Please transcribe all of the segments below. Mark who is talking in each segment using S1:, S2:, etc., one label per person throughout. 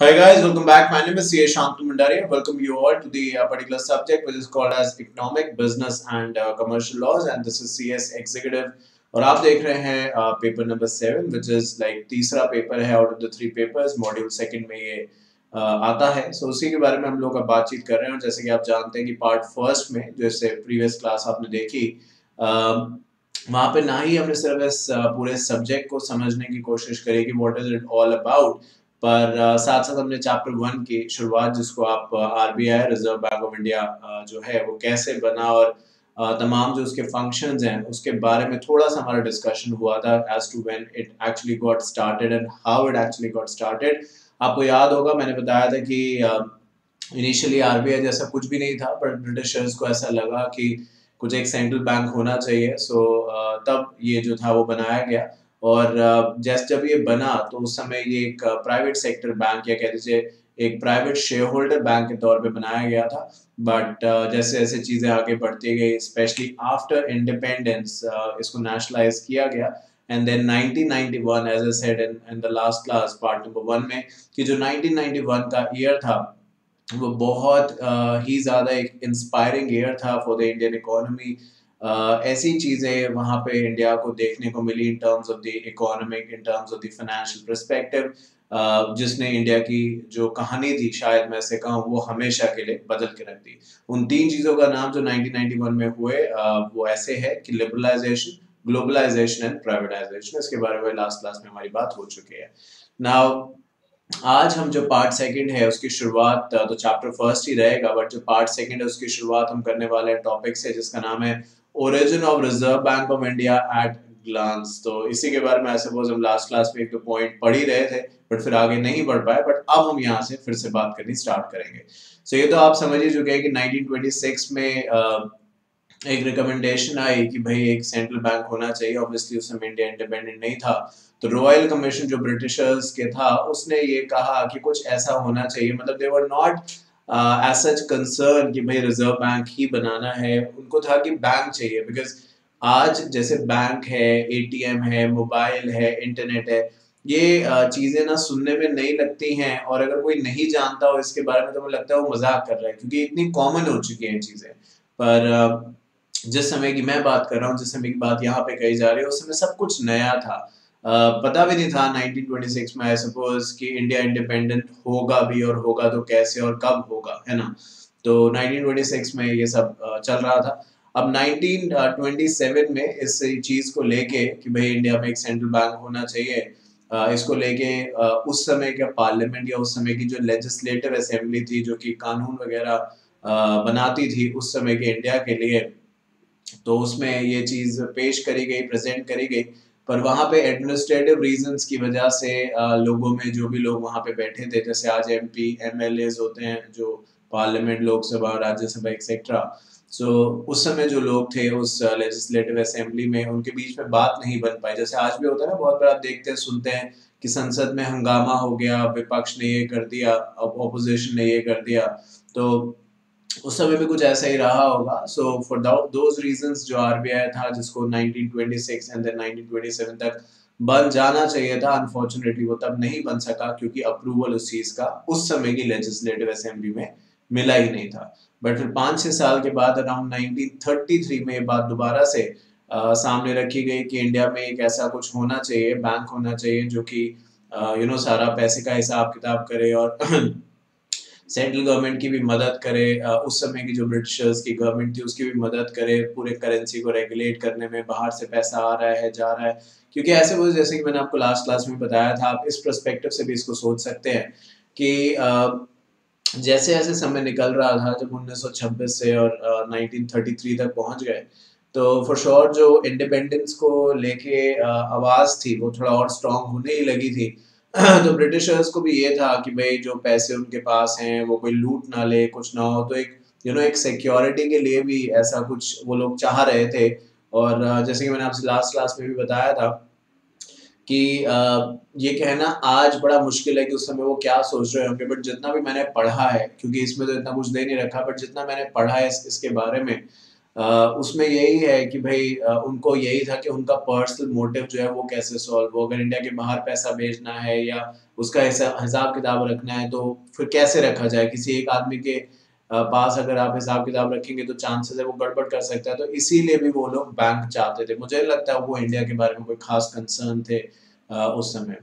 S1: Hi guys, welcome back. My name is C.A. Shantu Mandari. Welcome you all to the uh, particular subject which is called as Economic, Business and uh, Commercial Laws and this is CS Executive और आप देख रहे हैं paper number seven which is like तीसरा paper है out of the three papers module second में ये uh, आता है सो so, उसी के बारे में हम लोग अब बातचीत कर रहे हैं और जैसे कि आप जानते हैं कि पार्ट फ़र्स्ट में जो इससे प्रीवियस क्लास आपने देखी uh, वहाँ पे ना ही हमने सिर्फ़ इस uh, पूरे सब्जेक्ट को समझने की कोशिश करी कि what is it all about पर साथ साथ हमने चैप्टर वन की शुरुआत, जिसको आप R B I Reserve Bank of India जो है, वो कैसे बना और तमाम जो उसके फ़ंक्शंस हैं, उसके बारे में थोड़ा सा हमारा डिस्कशन हुआ था as to when it actually got started and how it actually got started आपको याद होगा, मैंने बताया था कि इनिशियली आरबीआई जैसा कुछ भी नहीं था, पर ब्रिटिशर्स को ऐसा लगा कि कुछ एक सेंट्रल बैंक होना चाहिए। सो तब ये जो था, वो बनाया गया। और जैसे जब ये बना तो उस समय ये एक प्राइवेट सेक्टर बैंक या कह दीजिए एक प्राइवेट शेयर होल्डर बैंक के तौर पे बनाया गया था। बट जैसे जैसे चीज़ें आगे बढ़ती गई स्पेशली आफ्टर इंडिपेंडेंस इसको नेशनलाइज किया गया। And then 1991 as I said in in the last class part number one में कि जो 1991 का ईयर था वो बहुत uh, ही ज़्यादा एक इंस्पायरिंग ईयर था फॉर द इंडियन इकोनॉमी ऐसी चीज़ें वहाँ पे इंडिया को देखने को मिली in terms of the economic in terms of the financial perspective जिसने इंडिया की जो कहानी थी, शायद मैं से कहूँ, वो हमेशा के लिए बदल के रख दी। उन तीन चीज़ों का नाम जो 1991 में हुए वो ऐसे है कि लिबरलाइजेशन ग्लोबलाइजेशन एंड प्राइवेटाइजेशन इसके बारे में लास्ट क्लास में हमारी बात हो चुकी है। नाउ आज हम जो पार्ट सेकंड है, उसकी शुरुआत तो चैप्टर फ़र्स्ट ही रहेगा बट जो पार्ट सेकंड है, उसकी शुरुआत हम करने वाले टॉपिक से, जिसका नाम है origin of Reserve Bank of India at glance तो इसी के बारे में सपोज़ हम लास्ट क्लास में एक दो पॉइंट पढ़ ही रहे थे बट फिर आगे नहीं बढ़ पाए बट अब हम यहाँ से फिर से बात करनी स्टार्ट करेंगे। सो so, ये तो आप समझ ही चुके हैं कि 1926 में uh, एक रिकमेंडेशन आई कि भाई एक सेंट्रल बैंक होना चाहिए। ऑब्वियसली उस समय इंडिया इंडिपेंडेंट नहीं था। तो रॉयल कमीशन जो ब्रिटिशर्स के था उसने ये कहा कि कुछ ऐसा होना चाहिए। मतलब they were not as such concern कि भाई रिज़र्व बैंक ही बनाना है, उनको था कि बैंक चाहिए बिकॉज़ आज जैसे बैंक है एटीएम है मोबाइल है इंटरनेट है, ये चीज़ें ना सुनने में नहीं लगती हैं, और अगर कोई नहीं जानता हो इसके बारे में तो मुझे लगता है वो मज़ाक कर रहा है, क्योंकि इतनी कॉमन हो चुकी हैं चीज़ें। पर जिस समय की मैं बात कर रहा हूँ, जिस समय की बात यहाँ पे कही जा रही है, उस समय सब कुछ नया था। पता भी नहीं था 1926 में आई सपोज़ कि इंडिया इंडिपेंडेंट होगा भी और होगा तो कैसे और कब होगा, है ना? तो 1926 में ये सब चल रहा था। अब 1927 में इस चीज़ को लेके कि भाई इंडिया में एक सेंट्रल बैंक होना चाहिए इसको लेके उस समय के पार्लियामेंट या उस समय की जो लेजिस्लेटिव असेंबली थी, जो कि कानून वगैरह बनाती थी उस समय के इंडिया के लिए तो उसमें ये चीज़ पेश करी गई प्रेजेंट करी गई। पर वहाँ पे एडमिनिस्ट्रेटिव रीजंस की वजह से लोगों में जो भी लोग वहाँ पे बैठे थे जैसे आज एम पी होते हैं जो parliament Lok Sabha Rajya Sabha etcetera so so, उस समय जो लोग थे उस लेजिस्लेटिव असेंबली में उनके बीच में बात नहीं बन पाई। जैसे आज भी होता है ना बहुत बार आप देखते हैं सुनते हैं कि संसद में हंगामा हो गया विपक्ष ने ये कर दिया अपोजिशन ने ये कर दिया। तो उस समय भी कुछ ऐसा ही रहा होगा। सो फॉर दोज रीजंस जो आरबीआई था जिसको 1926 एंड देन 1927 तक बन जाना चाहिए था अनफॉर्चुनेटली वो तब नहीं बन सका क्योंकि अप्रूवल उस चीज़ का उस समय की लेजिस्लेटिव असेंबली में मिला ही नहीं था। बट फिर पाँच छः साल के बाद अराउंड 1933 में ये बात दोबारा से आ, सामने रखी गई कि इंडिया में एक ऐसा कुछ होना चाहिए बैंक होना चाहिए जो कि यू नो सारा पैसे का हिसाब किताब करे और सेंट्रल गवर्नमेंट की भी मदद करे उस समय की जो ब्रिटिशर्स की गवर्नमेंट थी, उसकी भी मदद करे पूरे करेंसी को रेगुलेट करने में, बाहर से पैसा आ रहा है, जा रहा है। क्योंकि ऐसे वो, जैसे कि मैंने आपको लास्ट क्लास में बताया था, आप इस परस्पेक्टिव से भी इसको सोच सकते हैं कि जैसे जैसे समय निकल रहा था जब 1926 से और 1933 तक पहुँच गए तो फॉर श्योर जो इंडिपेंडेंस को लेके आवाज़ थी, वो थोड़ा और स्ट्रांग होने ही लगी थी। तो ब्रिटिशर्स को भी ये था कि भाई जो पैसे उनके पास हैं वो कोई लूट ना ले कुछ ना हो। तो एक यू नो एक सिक्योरिटी के लिए भी ऐसा कुछ वो लोग चाह रहे थे। और जैसे कि मैंने आपसे लास्ट क्लास में भी बताया था कि ये कहना आज बड़ा मुश्किल है कि उस समय वो क्या सोच रहे होंगे। बट जितना भी मैंने पढ़ा है क्योंकि इसमें तो इतना कुछ दे नहीं रखा बट जितना मैंने पढ़ा है इस, इसके बारे में उसमें यही है कि भाई उनको यही था कि उनका पर्सनल मोटिव जो है वो कैसे सॉल्व हो। अगर इंडिया के बाहर पैसा भेजना है या उसका हिसाब किताब रखना है तो फिर कैसे रखा जाए? किसी एक आदमी के पास अगर आप हिसाब किताब रखेंगे तो चांसेस है वो गड़बड़ कर सकता है। तो इसीलिए भी वो लोग बैंक चाहते थे। मुझे लगता है वो इंडिया के बारे में कोई खास कंसर्न थे उस समय।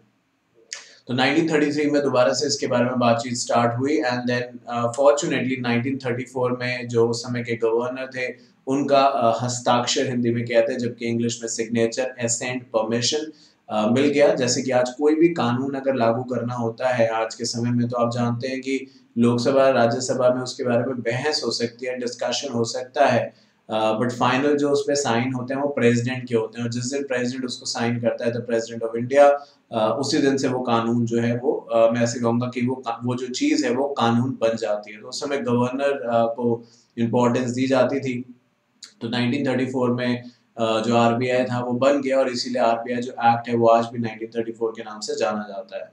S1: तो 1933 में दोबारा से इसके बारे में बातचीत स्टार्ट हुई। एंड देन फॉर्चुनेटली 1934 में जो उस समय के गवर्नर थे उनका हस्ताक्षर हिंदी में कहते हैं जबकि इंग्लिश में सिग्नेचर एसेंट परमिशन मिल गया। जैसे कि आज कोई भी कानून अगर लागू करना होता है आज के समय में तो आप जानते हैं कि लोकसभा राज्यसभा में उसके बारे में बहस हो सकती है डिस्कशन हो सकता है। बट uh, फाइनल जो उस पर साइन होते हैं वो प्रेसिडेंट के होते हैं। और जिस दिन प्रेसिडेंट उसको साइन करता है द प्रेसिडेंट ऑफ़ इंडिया उसी दिन से वो कानून जो है वो uh, मैं ऐसे कहूँगा कि वो वो जो चीज़ है वो कानून बन जाती है। तो उस समय गवर्नर को इम्पोर्टेंस दी जाती थी। तो 1934 में जो आरबीआई था वो बन गया और इसीलिए आरबीआई जो एक्ट है वो आज भी 1934 के नाम से जाना जाता है।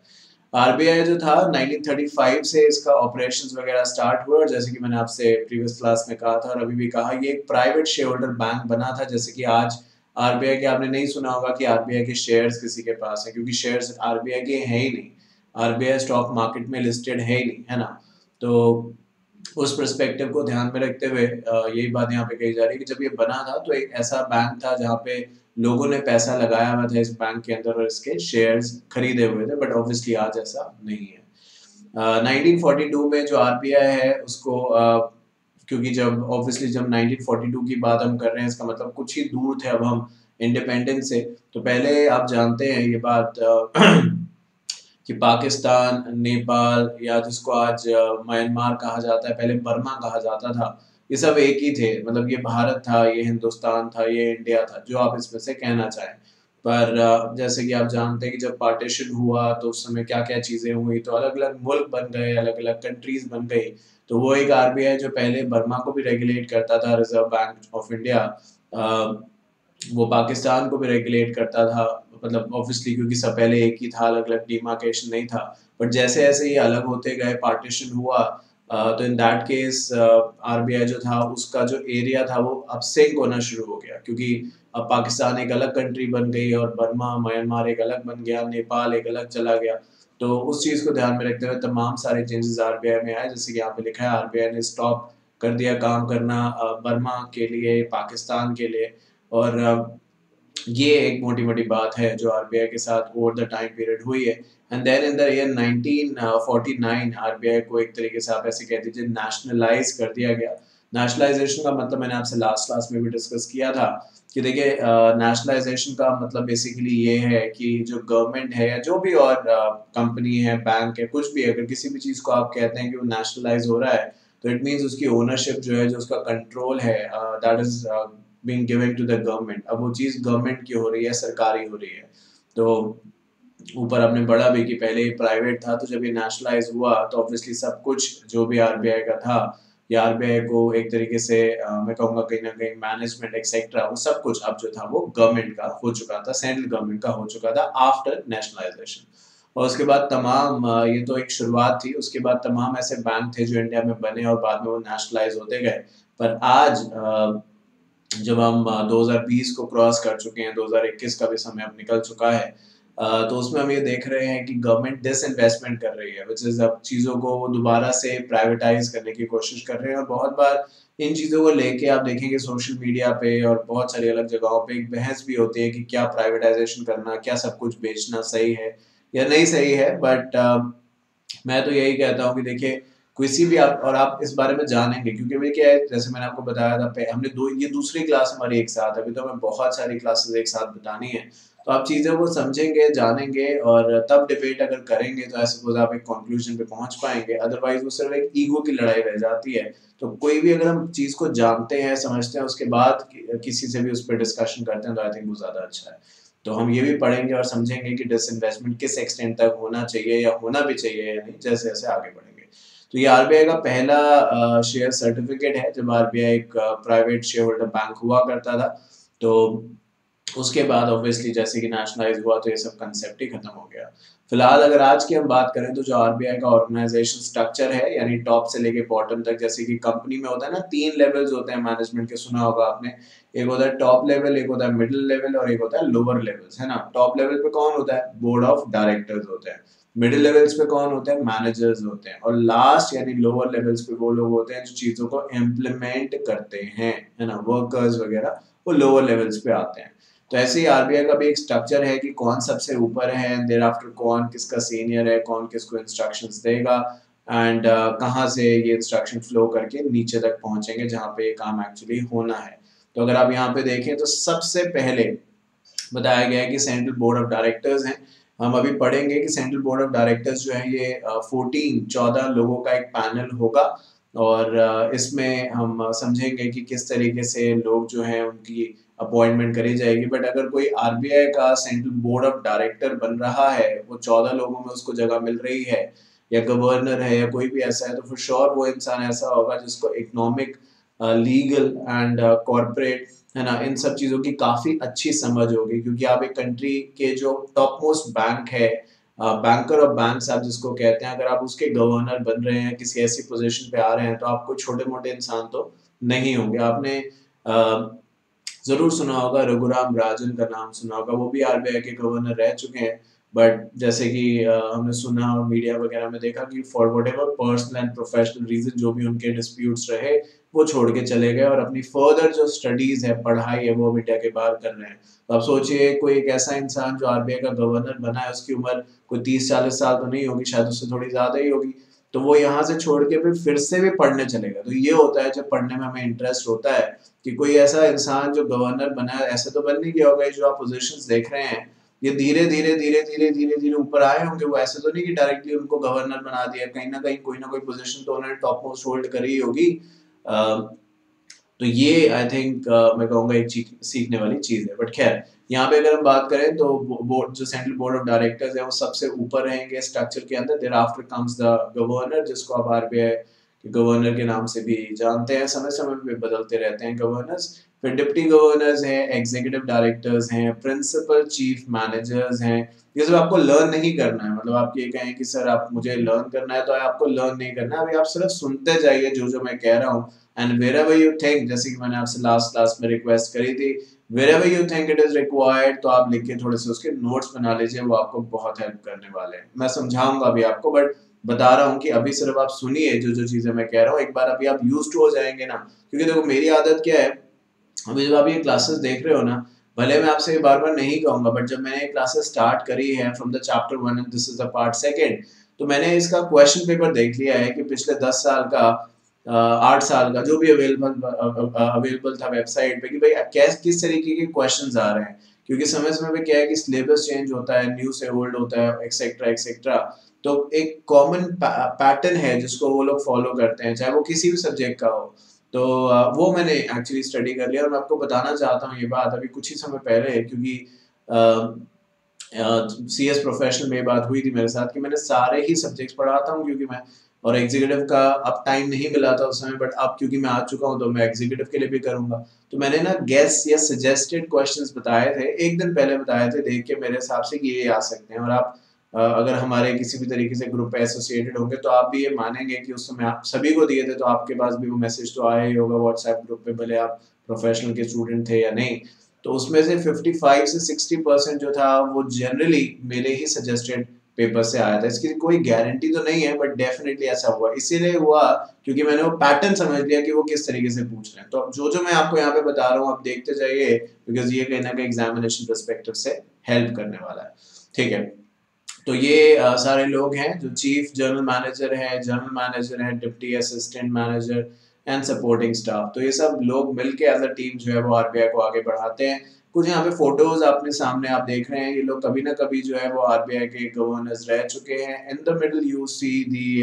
S1: आरबीआई जो था 1935 से इसका ऑपरेशंस वगैरह स्टार्ट हुए और जैसे कि मैंने आपसे प्रीवियस क्लास में कहा था और अभी भी कहा, ये एक प्राइवेट शेयर होल्डर बैंक बना था जैसे कि आज आरबीआई के आपने नहीं सुना होगा कि आरबीआई के शेयर्स किसी के पास है, क्योंकि शेयर्स आरबीआई के हैं ही नहीं। आरबीआई स्टॉक मार्केट में लिस्टेड है ही नहीं, है ना? तो उस परस्पेक्टिव को ध्यान में रखते हुए यही बात यहाँ पे कही जा रही है कि जब ये बना था तो एक ऐसा बैंक था जहाँ पे लोगों ने पैसा लगाया हुआ था इस बैंक के अंदर और इसके शेयर्स खरीदे हुए थे बट ऑब्वियसली आज ऐसा नहीं है। uh, 1942 में जो आरबीआई है उसको uh, क्योंकि जब ऑब्वियसली जब 1942 की बात हम कर रहे हैं इसका मतलब कुछ ही दूर थे अब हम इंडिपेंडेंस से तो पहले आप जानते हैं ये बात uh, कि पाकिस्तान, नेपाल या जिसको आज म्यांमार कहा जाता है, पहले बर्मा कहा जाता था, ये सब एक ही थे। मतलब ये भारत था, ये हिंदुस्तान था, ये इंडिया था, जो आप इसमें से कहना चाहें। पर जैसे कि आप जानते हैं कि जब पार्टीशन हुआ तो उस समय क्या क्या चीज़ें हुई तो अलग अलग मुल्क बन गए अलग अलग कंट्रीज़ बन गई तो वो एक आरबीआई जो पहले बर्मा को भी रेगुलेट करता था रिज़र्व बैंक ऑफ़ इंडिया वो पाकिस्तान को भी रेगुलेट करता था। मतलब ऑब्वियसली क्योंकि सब पहले एक ही था अलग अलग डिमार्केशन नहीं था। बट जैसे जैसे ये अलग होते गए पार्टीशन हुआ तो इन दैट केस आरबीआई जो था, उसका जो एरिया था, वो अब सिंक होना शुरू हो गया। क्योंकि अब पाकिस्तान एक अलग कंट्री बन गई और बर्मा, म्यांमार एक अलग बन गया, नेपाल एक अलग चला गया। तो उस चीज़ को ध्यान में रखते हुए तमाम सारे चेंजेस आरबीआई में आए। जैसे कि यहाँ पे लिखा है आरबीआई ने स्टॉप कर दिया काम करना बर्मा के लिए, पाकिस्तान के लिए। और ये एक मोटी मोटी बात है जो आरबीआई के साथ ओवर द टाइम पीरियड हुई है। And then in the year 1949 RBI को एक तरीके से आप ऐसे कह दीजिए नेशनलाइज कर दिया गया। नेशनलाइजेशन का मतलब मैंने आपसे लास्ट क्लास में भी डिस्कस किया था कि देखिए नेशनलाइजेशन uh, का मतलब बेसिकली ये है कि जो गवर्नमेंट है या जो भी और कंपनी uh, है बैंक है कुछ भी अगर किसी भी चीज़ को आप कहते हैं कि वो नेशनलाइज हो रहा है तो इट मीन्स उसकी ओनरशिप जो है जो उसका कंट्रोल है that is being given to the government अब वो चीज़ गवर्नमेंट की हो रही है सरकारी हो रही है। तो ऊपर आपने पढ़ा भी कि पहले प्राइवेट था तो जब ये नेशनलाइज हुआ तो ऑब्वियसली सब कुछ जो भी आरबीआई का था या आरबीआई को एक तरीके से आ, मैं कहूँगा कहीं ना कहीं मैनेजमेंट एक्सेट्रा वो सब कुछ अब जो था वो गवर्नमेंट का हो चुका था सेंट्रल गवर्नमेंट का हो चुका था आफ्टर नेशनलाइजेशन और उसके बाद तमाम ये तो एक शुरुआत थी उसके बाद तमाम ऐसे बैंक थे जो इंडिया में बने और बाद में वो नेशनलाइज होते गए। पर आज जब हम 2020 को क्रॉस कर चुके हैं 2021 का भी समय अब निकल चुका है तो उसमें हम ये देख रहे हैं कि गवर्नमेंट डिस इन्वेस्टमेंट कर रही है विच इज़ अब चीज़ों को दोबारा से प्राइवेटाइज करने की कोशिश कर रहे हैं और बहुत बार इन चीज़ों को लेके आप देखेंगे सोशल मीडिया पे और बहुत सारी अलग जगहों पे एक बहस भी होती है कि क्या प्राइवेटाइजेशन करना क्या सब कुछ बेचना सही है या नहीं सही है बट uh, मैं तो यही कहता हूँ कि देखिए किसी भी आप, और आप इस बारे में जानेंगे, क्योंकि भाई क्या है, जैसे मैंने आपको बताया था हमने दो, ये दूसरी क्लास हमारी एक साथ, अभी तो हमें बहुत सारी क्लासेस एक साथ बतानी है। तो आप चीज़ें को समझेंगे, जानेंगे, और तब डिबेट अगर करेंगे तो ऐसे आप एक कंक्लूजन पे पहुँच पाएँगे। अदरवाइज़ वो सिर्फ़ एक ईगो की लड़ाई रह जाती है। तो कोई भी अगर हम चीज़ को जानते हैं, समझते हैं, उसके बाद किसी से भी उस पर डिस्कशन करते हैं तो आई थिंक वो ज़्यादा अच्छा है। तो हम ये भी पढ़ेंगे और समझेंगे कि डिसइन्वेस्टमेंट किस एक्सटेंट तक होना चाहिए या होना भी चाहिए या नहीं जैसे जैसे आगे बढ़ेंगे। तो ये आरबीआई का पहला शेयर सर्टिफिकेट है, जब आरबीआई एक प्राइवेट शेयर होल्डर बैंक हुआ करता था। तो उसके बाद ऑब्वियसली जैसे कि नेशनलाइज हुआ तो ये सब कंसेप्ट ही खत्म हो गया। फ़िलहाल अगर आज की हम बात करें तो जो आरबीआई का ऑर्गेनाइजेशन स्ट्रक्चर है, यानी टॉप से लेके बॉटम तक, जैसे कि कंपनी में होता है ना, तीन लेवल्स होते हैं मैनेजमेंट के, सुना होगा आपने। एक होता है टॉप लेवल एक होता है मिडिल लेवल और एक होता है लोअर लेवल्स है ना? टॉप लेवल पे कौन होता है? बोर्ड ऑफ़ डायरेक्टर्स होते हैं। मिडिल लेवल्स पे कौन होते हैं? मैनेजर्स होते हैं। और लास्ट यानी लोअर लेवल्स पे वो लोग होते हैं जो चीज़ों को इम्प्लीमेंट करते हैं है ना? वर्कर्स वगैरह वो लोअर लेवल्स पे आते हैं। तो ऐसे ही आरबीआई का भी एक स्ट्रक्चर है कि कौन सबसे ऊपर है देर आफ्टर कौन किसका सीनियर है कौन किसको इंस्ट्रक्शंस देगा एंड uh, कहाँ से ये इंस्ट्रक्शन फ्लो करके नीचे तक पहुँचेंगे जहाँ पे ये काम एक्चुअली होना है। तो अगर आप यहाँ पे देखें तो सबसे पहले बताया गया है कि सेंट्रल बोर्ड ऑफ़ डायरेक्टर्स हैं। हम अभी पढ़ेंगे कि सेंट्रल बोर्ड ऑफ़ डायरेक्टर्स जो है ये फोर्टीन चौदह लोगों का एक पैनल होगा और इसमें हम समझेंगे कि किस तरीके से लोग जो हैं उनकी अपॉइंटमेंट करी जाएगी। बट अगर कोई आरबीआई का सेंट्रल बोर्ड ऑफ़ डायरेक्टर बन रहा है, वो चौदह लोगों में उसको जगह मिल रही है, या गवर्नर है, या कोई भी ऐसा है तो फॉर श्योर वो इंसान ऐसा होगा जिसको इकोनॉमिक लीगल एंड कॉरपोरेट है ना, इन सब चीज़ों की काफ़ी अच्छी समझ होगी, क्योंकि आप एक कंट्री के जो टॉप मोस्ट बैंक है बैंकर ऑफ़ बैंक आप जिसको कहते हैं, अगर आप उसके गवर्नर बन रहे हैं, किसी ऐसी पोजीशन पे आ रहे हैं तो आप कोई छोटे मोटे इंसान तो नहीं होंगे। आपने ज़रूर सुना होगा रघुराम राजन का नाम सुना होगा, वो भी आरबीआई के गवर्नर रह चुके हैं बट जैसे कि हमने सुना और मीडिया वगैरह में देखा कि for whatever personal and professional reason जो भी उनके डिस्प्यूट्स रहे वो छोड़ के चले गए और अपनी फर्दर जो स्टडीज़ है, पढ़ाई है, वो अभी के बाहर कर रहे हैं। तो आप सोचिए, कोई एक ऐसा इंसान जो आरबीआई का गवर्नर बना है, उसकी उम्र कोई तीस चालीस साल तो नहीं होगी, शायद उससे थोड़ी ज़्यादा ही होगी। तो वो यहाँ से छोड़ के फिर फिर से भी पढ़ने चलेगा तो ये होता है, जब पढ़ने में हमें इंटरेस्ट होता है कि कोई ऐसा इंसान जो गवर्नर बना है, ऐसे तो बन नहीं गया होगा जो आप पोजिशन देख रहे हैं, ये धीरे धीरे धीरे धीरे धीरे धीरे ऊपर आए होंगे। वो ऐसे तो नहीं कि डायरेक्टली उनको गवर्नर बना दिया, कहीं ना कहीं कोई ना कोई पोजिशन तो उन्होंने टॉप मोस्ट होल्ड करी होगी। तो ये आई थिंक uh, मैं कहूँगा एक सीखने वाली चीज़ है। बट खैर यहाँ पे अगर हम बात करें तो बोर्ड जो सेंट्रल बोर्ड ऑफ़ डायरेक्टर्स है वो सबसे ऊपर रहेंगे स्ट्रक्चर के अंदर। There after comes the governor जिसको आप आर के गवर्नर के नाम से भी जानते हैं। समय समय पे बदलते रहते हैं गवर्नर्स फिर डिप्टी गवर्नर्स हैं एग्जीक्यूटिव डायरेक्टर्स हैं प्रिंसिपल चीफ मैनेजर्स हैं। ये सब आपको लर्न नहीं करना है। मतलब आप ये कहें कि, सर, आप मुझे लर्न करना है तो आपको लर्न नहीं करना है। अभी आप सिर्फ़ सुनते जाइए जो जो मैं कह रहा हूँ। And wherever you think जैसे कि मैंने आपसे लास्ट क्लास में रिक्वेस्ट करी थी wherever you think it is required तो आप लिख के थोड़े से उसके नोट्स बना लीजिए। वो आपको बहुत हेल्प करने वाले हैं। मैं समझाऊँगा अभी आपको बट बता रहा हूँ कि अभी सिर्फ़ आप सुनिए जो जो चीज़ें मैं कह रहा हूँ। एक बार अभी आप यूज़ हो जाएँगे ना, क्योंकि देखो मेरी आदत क्या है अभी जब आप ये क्लासेस देख रहे हो ना, भले मैं आपसे बार बार नहीं कहूँगा बट जब मैंने क्लासेस स्टार्ट करी है from the chapter one and this is the part second तो मैंने इसका क्वेश्चन पेपर देख लिया है कि पिछले दस साल का आठ साल का जो भी अवेलेबल अवेलेबल था वेबसाइट पे कि भाई कैस, किस तरीके के क्वेश्चन आ रहे हैं? क्योंकि समय समय पे क्या है कि सिलेबस चेंज होता है न्यू से ओल्ड होता है एक्सेट्रा एक्सेट्रा तो एक कॉमन पैटर्न है जिसको वो लोग फॉलो करते हैं, चाहे वो किसी भी सब्जेक्ट का हो। तो वो मैंने एक्चुअली स्टडी कर लिया और मैं आपको बताना चाहता हूँ ये बात अभी कुछ ही समय पहले क्योंकि सी एस प्रोफेशनल में बात हुई थी मेरे साथ कि मैंने सारे ही सब्जेक्ट्स पढ़ाता हूँ क्योंकि मैं और एग्जीक्यूटिव का अब टाइम नहीं मिला था उस समय बट अब क्योंकि मैं आ चुका हूँ तो मैं एग्जीक्यूटिव के लिए भी करूँगा। तो मैंने ना गेस या सजेस्टेड क्वेश्चंस बताए थे, एक दिन पहले बताए थे, देख के मेरे हिसाब से ये आ सकते हैं और आप अगर हमारे किसी भी तरीके से ग्रुप पे एसोसिएटेड होंगे तो आप भी ये मानेंगे कि उस समय आप सभी को दिए थे तो आपके पास भी वो मैसेज तो आया ही होगा व्हाट्सएप ग्रुप पे, भले आप प्रोफेशनल के स्टूडेंट थे या नहीं। तो उसमें से 55 से 60 परसेंट जो था, वो जनरली मेरे ही सजेस्टेड पेपर से आया था। इसकी कोई गारंटी तो नहीं है बट डेफिनेटली ऐसा हुआ। इसीलिए हुआ क्योंकि मैंने वो पैटर्न समझ लिया कि वो किस तरीके से पूछ रहे हैं। तो जो जो मैं आपको यहाँ पे बता रहा हूँ, आप देखते जाइए बिकॉज़ ये कहीं ना कहीं एग्जामिनेशन परस्पेक्टिव से हेल्प करने वाला है। ठीक है। तो ये आ, सारे लोग हैं जो चीफ जनरल मैनेजर है जनरल मैनेजर है deputy assistant manager and supporting staff तो ये सब लोग मिलके एज अ टीम जो है वो आरबीआई को आगे बढ़ाते हैं। कुछ यहाँ पे फ़ोटोज़ अपने सामने आप देख रहे हैं। ये लोग कभी ना कभी जो है वो आरबीआई के गवर्नर्स रह चुके हैं। In the middle you see the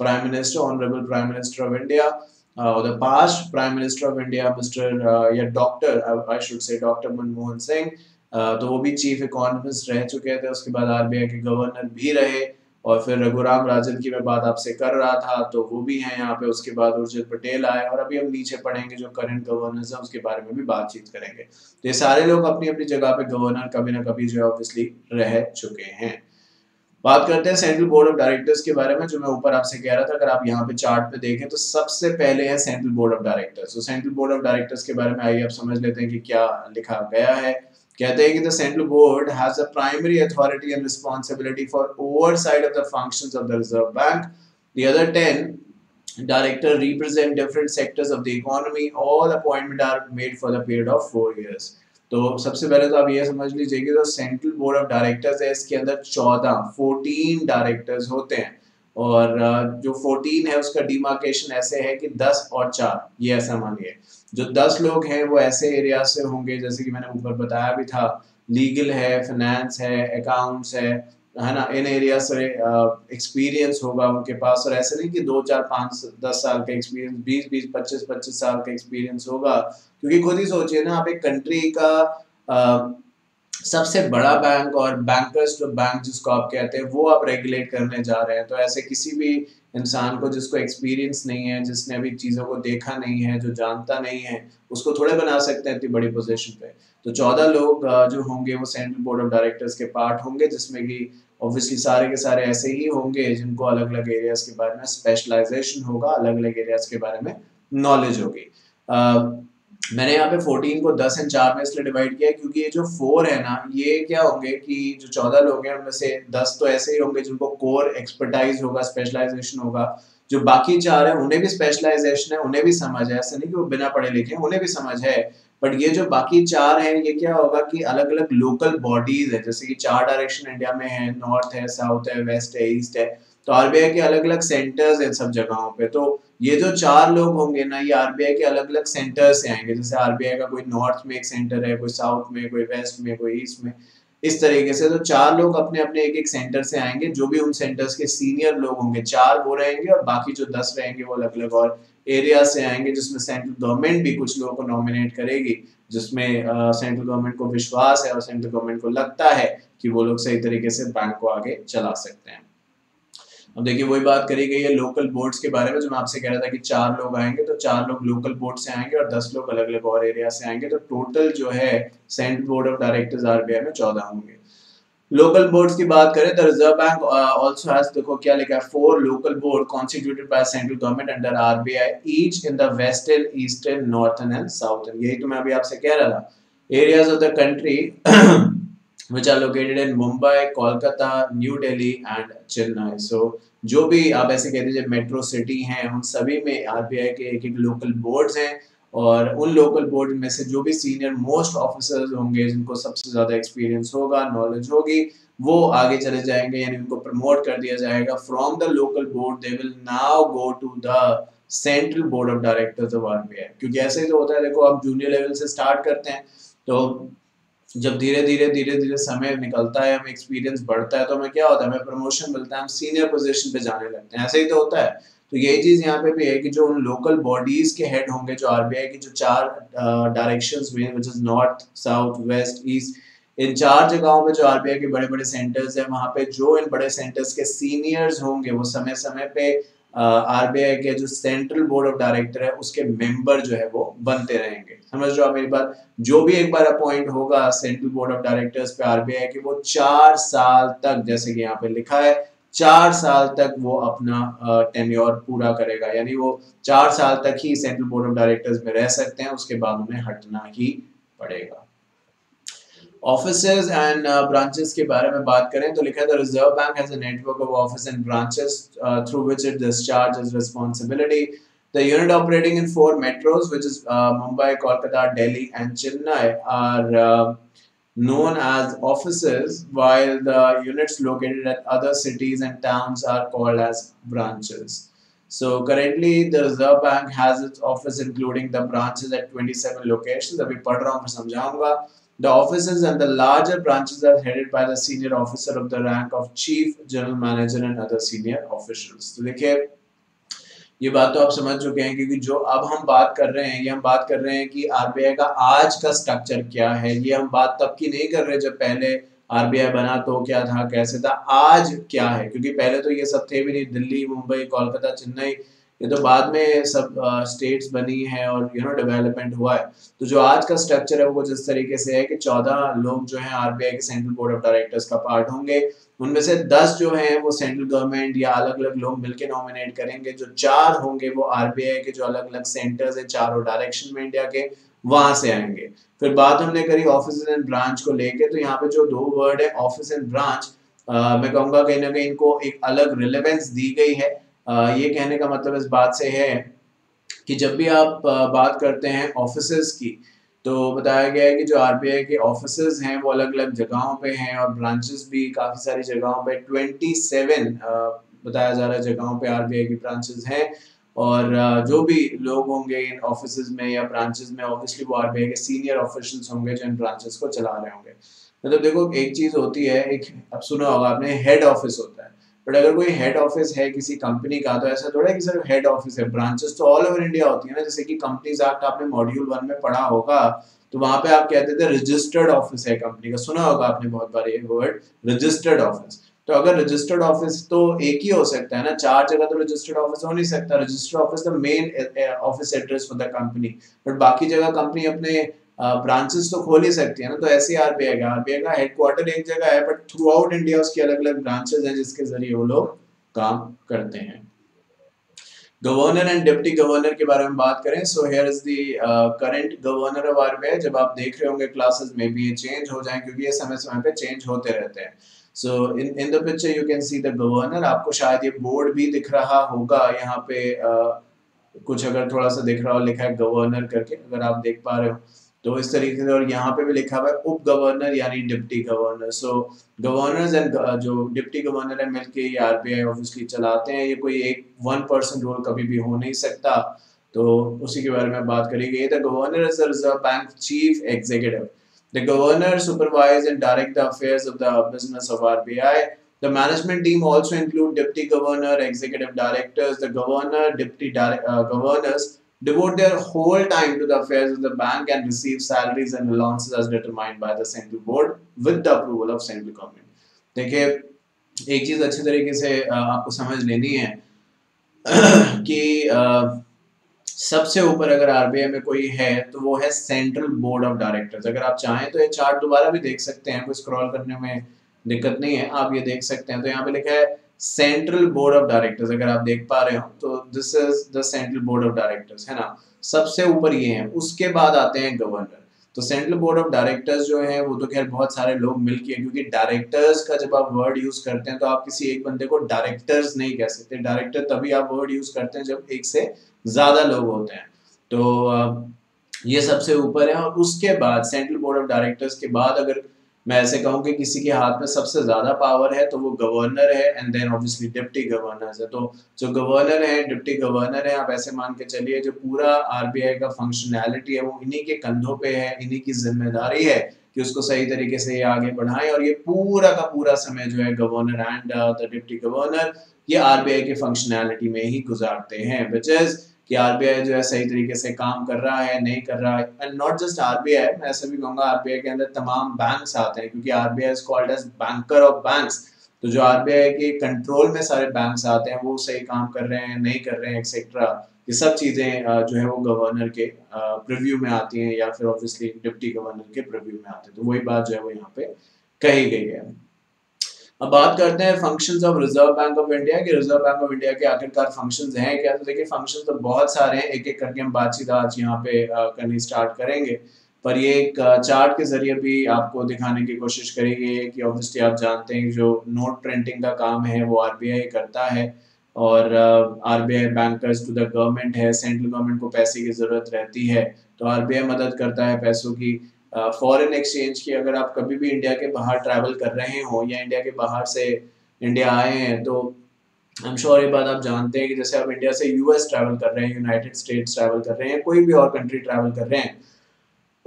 S1: prime minister honourable prime minister of India the past prime minister of India mister या doctor I should say doctor Manmohan Singh तो वो भी चीफ इकोनॉमिस्ट रह चुके थे, उसके बाद आरबीआई के गवर्नर भी रहे, और फिर रघुराम राजन की मैं बात आपसे कर रहा था तो वो भी हैं यहाँ पे, उसके बाद उर्जित पटेल आए, और अभी हम नीचे पढ़ेंगे जो करंट गवर्नर्स है, उसके बारे में भी बातचीत करेंगे। तो ये सारे लोग अपनी अपनी जगह पे गवर्नर कभी ना कभी जो है ऑब्वियसली रह चुके हैं। बात करते हैं सेंट्रल बोर्ड ऑफ़ डायरेक्टर्स के बारे में, जो मैं ऊपर आपसे कह रहा था, अगर आप यहाँ पे चार्ट पे देखें तो सबसे पहले है सेंट्रल बोर्ड ऑफ़ डायरेक्टर्स तो सेंट्रल बोर्ड ऑफ़ डायरेक्टर्स के बारे में आइए, आप समझ लेते हैं कि क्या लिखा गया है। कहते हैं कि the central board has the primary authority and responsibility for oversight of the functions of the Reserve Bank the other 10 director represent different sectors of the economy. All appointment are made for the period of 4 years. तो सबसे पहले तो आप ये समझ लीजिए कि जो सेंट्रल बोर्ड ऑफ़ डायरेक्टर्स है, इसके अंदर चौदह फोर्टीन डायरेक्टर्स होते हैं। और जो फोर्टीन है, उसका डिमार्केशन ऐसे है कि दस और चार, ये ऐसा मानिए। जो दस लोग हैं, वो ऐसे एरिया से होंगे, जैसे कि मैंने ऊपर बताया भी था लीगल है फाइनेंस है अकाउंट्स है है ना? इन एरिया से एक्सपीरियंस होगा उनके पास, और ऐसे नहीं कि दो, चार, पाँच, दस साल का एक्सपीरियंस बीस बीस, पच्चीस पच्चीस साल का एक्सपीरियंस होगा। क्योंकि खुद ही सोचिए ना, आप एक कंट्री का सबसे बड़ा बैंक और बैंकर्स जो बैंक जिसको आप कहते हैं, वो आप रेगुलेट करने जा रहे हैं। तो ऐसे किसी भी इंसान को जिसको एक्सपीरियंस नहीं है, जिसने अभी चीज़ों को देखा नहीं है, जो जानता नहीं है, उसको थोड़े बना सकते हैं इतनी बड़ी पोजीशन पे। तो चौदह लोग जो होंगे वो सेंट्रल बोर्ड ऑफ़ डायरेक्टर्स के पार्ट होंगे, जिसमें कि ऑब्वियसली सारे के सारे ऐसे ही होंगे जिनको अलग अलग एरियाज़ के बारे में स्पेशलाइजेशन होगा अलग अलग एरियाज़ के बारे में नॉलेज होगी। मैंने यहाँ पे 14 को 10 एंड 4 में इसलिए डिवाइड किया क्योंकि ये जो फोर है ना, ये क्या होंगे कि जो 14 लोग हैं उनमें से 10 तो ऐसे ही होंगे जिनको कोर एक्सपर्टाइज होगा स्पेशलाइजेशन होगा। जो बाकी चार है, उन्हें भी स्पेशलाइजेशन है, उन्हें भी समझ है। ऐसा नहीं कि वो बिना पढ़े लिखे हैं, उन्हें भी समझ है। बट ये जो बाकी चार हैं, ये क्या होगा कि अलग अलग लोकल बॉडीज है, जैसे कि चार डायरेक्शन इंडिया में है नॉर्थ है साउथ है वेस्ट है ईस्ट है। तो आरबीआई के अलग अलग सेंटर्स हैं सब जगहों पे। तो ये जो चार लोग होंगे ना, ये आरबीआई के अलग अलग सेंटर से आएँगे। जैसे आरबीआई का कोई नॉर्थ में एक सेंटर है, कोई साउथ में, कोई वेस्ट में, कोई ईस्ट में, इस तरीके से। तो चार लोग अपने अपने एक एक सेंटर से आएँगे, जो भी उन सेंटर्स के सीनियर लोग होंगे। चार वो रहेंगे और बाकी जो दस रहेंगे, वो अलग अलग और एरिया से आएँगे, जिसमें सेंट्रल गवर्नमेंट भी कुछ लोगों को नॉमिनेट करेगी, जिसमें सेंट्रल गवर्नमेंट को विश्वास है और सेंट्रल गवर्नमेंट को लगता है कि वो लोग सही तरीके से बैंक को आगे चला सकते हैं। अब देखिए वही बात करी गई है लोकल बोर्ड्स के बारे में जो मैं आपसे कह रहा था कि चार लोग आएँगे तो चार लोग लोकल बोर्ड से आएँगे और दस लोग अलग अलग और एरिया से आएँगे तो टोटल जो है central board of directors RBI में चौदह होंगे। लोकल बोर्ड्स की बात करें तो रिज़र्व बैंक आल्सो हैज़ देखो क्या लिखा है four local board constituted by central government under RBI each in the western eastern northern and southern यही तो मैं अभी आपसे कह रहा था। Areas of the country which are located in Mumbai, Kolkata, New Delhi and Chennai. So जो भी आप ऐसे कह दीजिए मेट्रो सिटी हैं, उन सभी में आरबीआई के एक एक लोकल बोर्ड्स हैं और उन लोकल बोर्ड में से जो भी सीनियर मोस्ट ऑफिसर्स होंगे, जिनको सबसे ज़्यादा एक्सपीरियंस होगा नॉलेज होगी, वो आगे चले जाएँगे, यानी उनको प्रमोट कर दिया जाएगा। From the local board they will now go to the central board of directors of RBI क्योंकि ऐसे ही तो होता है, देखो आप जूनियर लेवल से स्टार्ट करते हैं तो जब धीरे धीरे धीरे धीरे समय निकलता है, हमें एक्सपीरियंस बढ़ता है तो हमें क्या होता है, हमें प्रमोशन मिलता है, हम सीनियर पोजीशन पे जाने लगते हैं। ऐसे ही तो होता है। तो यही चीज़ यहाँ पे भी है कि जो उन लोकल बॉडीज के हेड होंगे, जो आरबीआई की जो चार डायरेक्शंस में which is north south west east इन चार जगहों पे जो आरबीआई के बड़े बड़े सेंटर्स हैं, वहाँ पे जो इन बड़े सेंटर्स के सीनियर्स होंगे, वो समय समय पे आरबीआई के जो सेंट्रल बोर्ड ऑफ़ डायरेक्टर है, उसके मेंबर जो है वो बनते रहेंगे। समझ रहे हो मेरी बात? जो भी एक बार अपॉइंट होगा सेंट्रल बोर्ड ऑफ़ डायरेक्टर्स पे आरबीआई के, वो चार साल तक, जैसे कि यहाँ पे लिखा है, चार साल तक वो अपना टेन्योर पूरा करेगा। यानी वो चार साल तक ही सेंट्रल बोर्ड ऑफ़ डायरेक्टर्स में रह सकते हैं, उसके बाद उन्हें हटना ही पड़ेगा। ऑफिसेज एंड ब्रांचेस के बारे में बात करें तो लिखा है the Reserve Bank has a network of office and branches through which it discharges responsibility The unit operating in four metros, which is uh, Mumbai, Kolkata, Delhi, and Chennai, are uh, known as offices, while the units located at other cities and towns are called as branches. So currently, the Reserve Bank has its office, including the branches at 27 locations. अभी पढ़ रहा हूँ The offices and the larger branches are headed by the senior officer of the rank of chief general manager and other senior officials. तो देखिए, ये बात तो आप समझ चुके हैं क्योंकि जो अब हम बात कर रहे हैं, ये हम बात कर रहे हैं कि आरबीआई का आज का स्ट्रक्चर क्या है ये हम बात तब की नहीं कर रहे जब पहले आरबीआई बना तो क्या था, कैसे था, आज क्या है क्योंकि पहले तो ये सब थे भी नहीं, दिल्ली, मुंबई, कोलकाता, चेन्नई ये तो बाद में सब स्टेट्स बनी है और यू नो डेवलपमेंट हुआ है। तो जो आज का स्ट्रक्चर है वो जिस तरीके से है कि चौदह लोग जो है आरबीआई के सेंट्रल बोर्ड ऑफ़ डायरेक्टर्स का पार्ट होंगे। उनमें से दस जो हैं वो सेंट्रल गवर्नमेंट या अलग अलग लोग मिलकर नॉमिनेट करेंगे। जो चार होंगे वो आरबीआई के जो अलग अलग सेंटर्स हैं, चारों डायरेक्शन में इंडिया के, वहाँ से आएँगे। फिर बात हमने करी ऑफ़िस एंड ब्रांच को लेके। तो यहाँ पे जो दो वर्ड है ऑफ़िस एंड ब्रांच मैं कहूँगा कहीं ना कहीं इनको एक अलग रिलेवेंस दी गई है। ये कहने का मतलब इस बात से है कि जब भी आप बात करते हैं ऑफ़िस की तो बताया गया है कि जो आरबीआई के ऑफ़िस हैं, वो अलग अलग जगहों पे हैं और ब्रांचेस भी काफ़ी सारी जगहों पे 27 बताया जा रहा है जगहों पे आरबीआई की ब्रांचेस हैं और जो भी लोग होंगे इन ऑफ़िस में या ब्रांचेस में ऑब्वियसली वो आरबीआई के सीनियर ऑफिशियल्स होंगे जो इन ब्रांचेस को चला रहे होंगे। मतलब तो देखो, एक चीज़ होती है, एक, अब सुना होगा आपने हेड ऑफ़िस होता है। बट अगर कोई हेड ऑफ़िस है किसी कंपनी का तो ऐसा थोड़ा है कि सिर्फ़ हेड ऑफ़िस है ब्रांचेस तो ऑल ओवर इंडिया होती है ना, जैसे कि कंपनीज़ एक्ट आपने मॉड्यूल वन में पढ़ा होगा तो वहाँ पे आप कहते थे रजिस्टर्ड ऑफ़िस है कंपनी का। सुना होगा आपने बहुत बार ये वर्ड रजिस्टर्ड ऑफ़िस तो अगर रजिस्टर्ड ऑफ़िस तो एक ही हो सकता है ना, चार जगह तो रजिस्टर्ड ऑफ़िस हो नहीं सकता। Registered office the main office address for the company but बाकी जगह कंपनी अपने ब्रांचेस तो खोल ही सकती है ना तो ऐसे ही आरबीआई का आरबीआई का हेडक्वार्टर एक जगह है बट थ्रू आउट इंडिया उसकी अलग अलग ब्रांचेस हैं जिसके ज़रिए वो लोग काम करते हैं। गवर्नर एंड डिप्टी गवर्नर के बारे में बात करें so here is the current governor of RBI जब आप देख रहे होंगे क्लासेस में भी ये चेंज हो जाए क्योंकि ये समय समय पे चेंज होते रहते हैं। So in in the picture you can see the governor आपको शायद ये बोर्ड भी दिख रहा होगा यहाँ पे uh, कुछ अगर थोड़ा सा दिख रहा हो लिखा है गवर्नर करके अगर आप देख पा रहे हो। तो इस तरीके से और यहाँ पे भी लिखा हुआ है उप गवर्नर यानी deputy governor. So governor and जो डिप्टी गवर्नर है मिलके ये आरबीआई ऑब्वियसली चलाते हैं। ये कोई एक वन पर्सन रोल कभी भी हो नहीं सकता। तो उसी के बारे में बात करेंगे। The governor is the reserve bank chief executive the governor supervise and direct the affairs of the business of RBI the management team also include deputy governor executive directors the governor deputy governors devote their whole time to the affairs of the bank and receive salaries and allowances as determined by the central board with the approval of central government देखिए एक चीज़ अच्छी तरीके से आपको समझ लेनी है कि सबसे ऊपर अगर आरबीआई में कोई है तो वो है सेंट्रल बोर्ड ऑफ़ डायरेक्टर्स अगर आप चाहें तो ये चार्ट दोबारा भी देख सकते हैं कोई स्क्रॉल करने में दिक्कत नहीं है आप ये देख सकते हैं तो यहाँ पे लिखा है सेंट्रल बोर्ड ऑफ़ डायरेक्टर्स अगर आप देख पा रहे हो तो this is the central board of directors है ना? सबसे ऊपर ये है, उसके बाद आते हैं गवर्नर तो सेंट्रल बोर्ड ऑफ़ डायरेक्टर्स जो है, वो तो खैर बहुत सारे लोग मिलके क्योंकि डायरेक्टर्स का जब आप वर्ड यूज़ करते हैं तो आप किसी एक बंदे को डायरेक्टर्स नहीं कह सकते। डायरेक्टर तभी आप वर्ड यूज़ करते हैं जब एक से ज़्यादा लोग होते हैं। तो ये सबसे ऊपर है, और उसके बाद सेंट्रल बोर्ड ऑफ़ डायरेक्टर्स के बाद अगर मैं ऐसे कहूँ कि किसी के हाथ में सबसे ज़्यादा पावर है तो वो गवर्नर है and then obviously deputy governor है। तो जो गवर्नर है डिप्टी गवर्नर है, आप ऐसे मान के चलिए, जो पूरा आरबीआई का फंक्शनैलिटी है, वो इन्हीं के कंधों पे है, इन्हीं की ज़िम्मेदारी है कि उसको सही तरीके से ये आगे बढ़ाएँ। और ये पूरा का पूरा समय जो है governor and the deputy governor ये आरबीआई के फंक्शनैलिटी में ही गुजारते हैं विच इज़ कि आरबीआई जो है सही तरीके से काम कर रहा है, नहीं कर रहा है। एंड नॉट जस्ट आरबीआई, मैं ऐसा भी कहूँगा आरबीआई के अंदर तमाम बैंक्स आते हैं, क्योंकि RBI called as banker of banks तो जो आरबीआई के कंट्रोल में सारे बैंक्स आते हैं, वो सही काम कर रहे हैं, नहीं कर रहे हैं एक्सेट्रा ये सब चीज़ें जो है वो गवर्नर के प्रिव्यू में आती हैं, या फिर ऑब्वियसली डिप्टी गवर्नर के प्रिव्यू में आते हैं। तो वही बात जो है वो यहाँ पे कही गई है। अब बात करते हैं functions of reserve bank of India कि रिज़र्व बैंक ऑफ़ इंडिया के आखिरकार फ़ंक्शंस हैं क्या? तो देखिए फ़ंक्शंस तो बहुत सारे हैं। एक एक करके हम बातचीत आज यहाँ पे करनी स्टार्ट करेंगे। पर ये एक चार्ट के ज़रिए भी आपको दिखाने की कोशिश करेंगे कि ऑब्वियसली आप जानते हैं जो नोट प्रिंटिंग का काम है, वो आरबीआई करता है और RBI bankers to the government है। सेंट्रल गवर्नमेंट को पैसे की ज़रूरत रहती है। तो आरबीआई मदद करता है पैसों की। फॉरेन एक्सचेंज की अगर आप कभी भी इंडिया के बाहर ट्रैवल कर रहे हो या इंडिया के बाहर से इंडिया आए हैं तो आई एम श्योर ये बात आप जानते हैं कि जैसे आप इंडिया से यूएस ट्रैवल कर रहे हैं यूनाइटेड स्टेट्स ट्रैवल कर रहे हैं, कोई भी और कंट्री ट्रैवल कर रहे हैं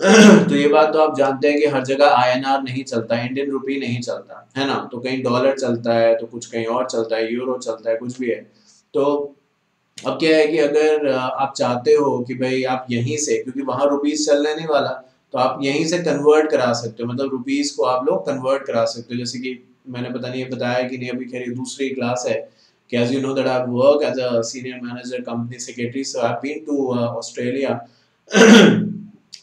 S1: तो ये बात तो आप जानते हैं कि हर जगह आईएनआर नहीं चलता इंडियन रुपी नहीं चलता, है ना? तो कहीं डॉलर चलता है तो कुछ कहीं और चलता है यूरो चलता है, कुछ भी है। तो अब क्या है कि अगर आप चाहते हो कि भाई आप यहीं से, क्योंकि वहाँ रुपीज़ चलने नहीं वाला तो आप यहीं से कन्वर्ट करा सकते हो। मतलब रुपीज़ को आप लोग कन्वर्ट करा सकते हो। जैसे कि मैंने पता नहीं बताया कि नहीं अभी खैर दूसरी क्लास है कि you know that I've worked as a senior manager company secretary so I've been to uh, Australia.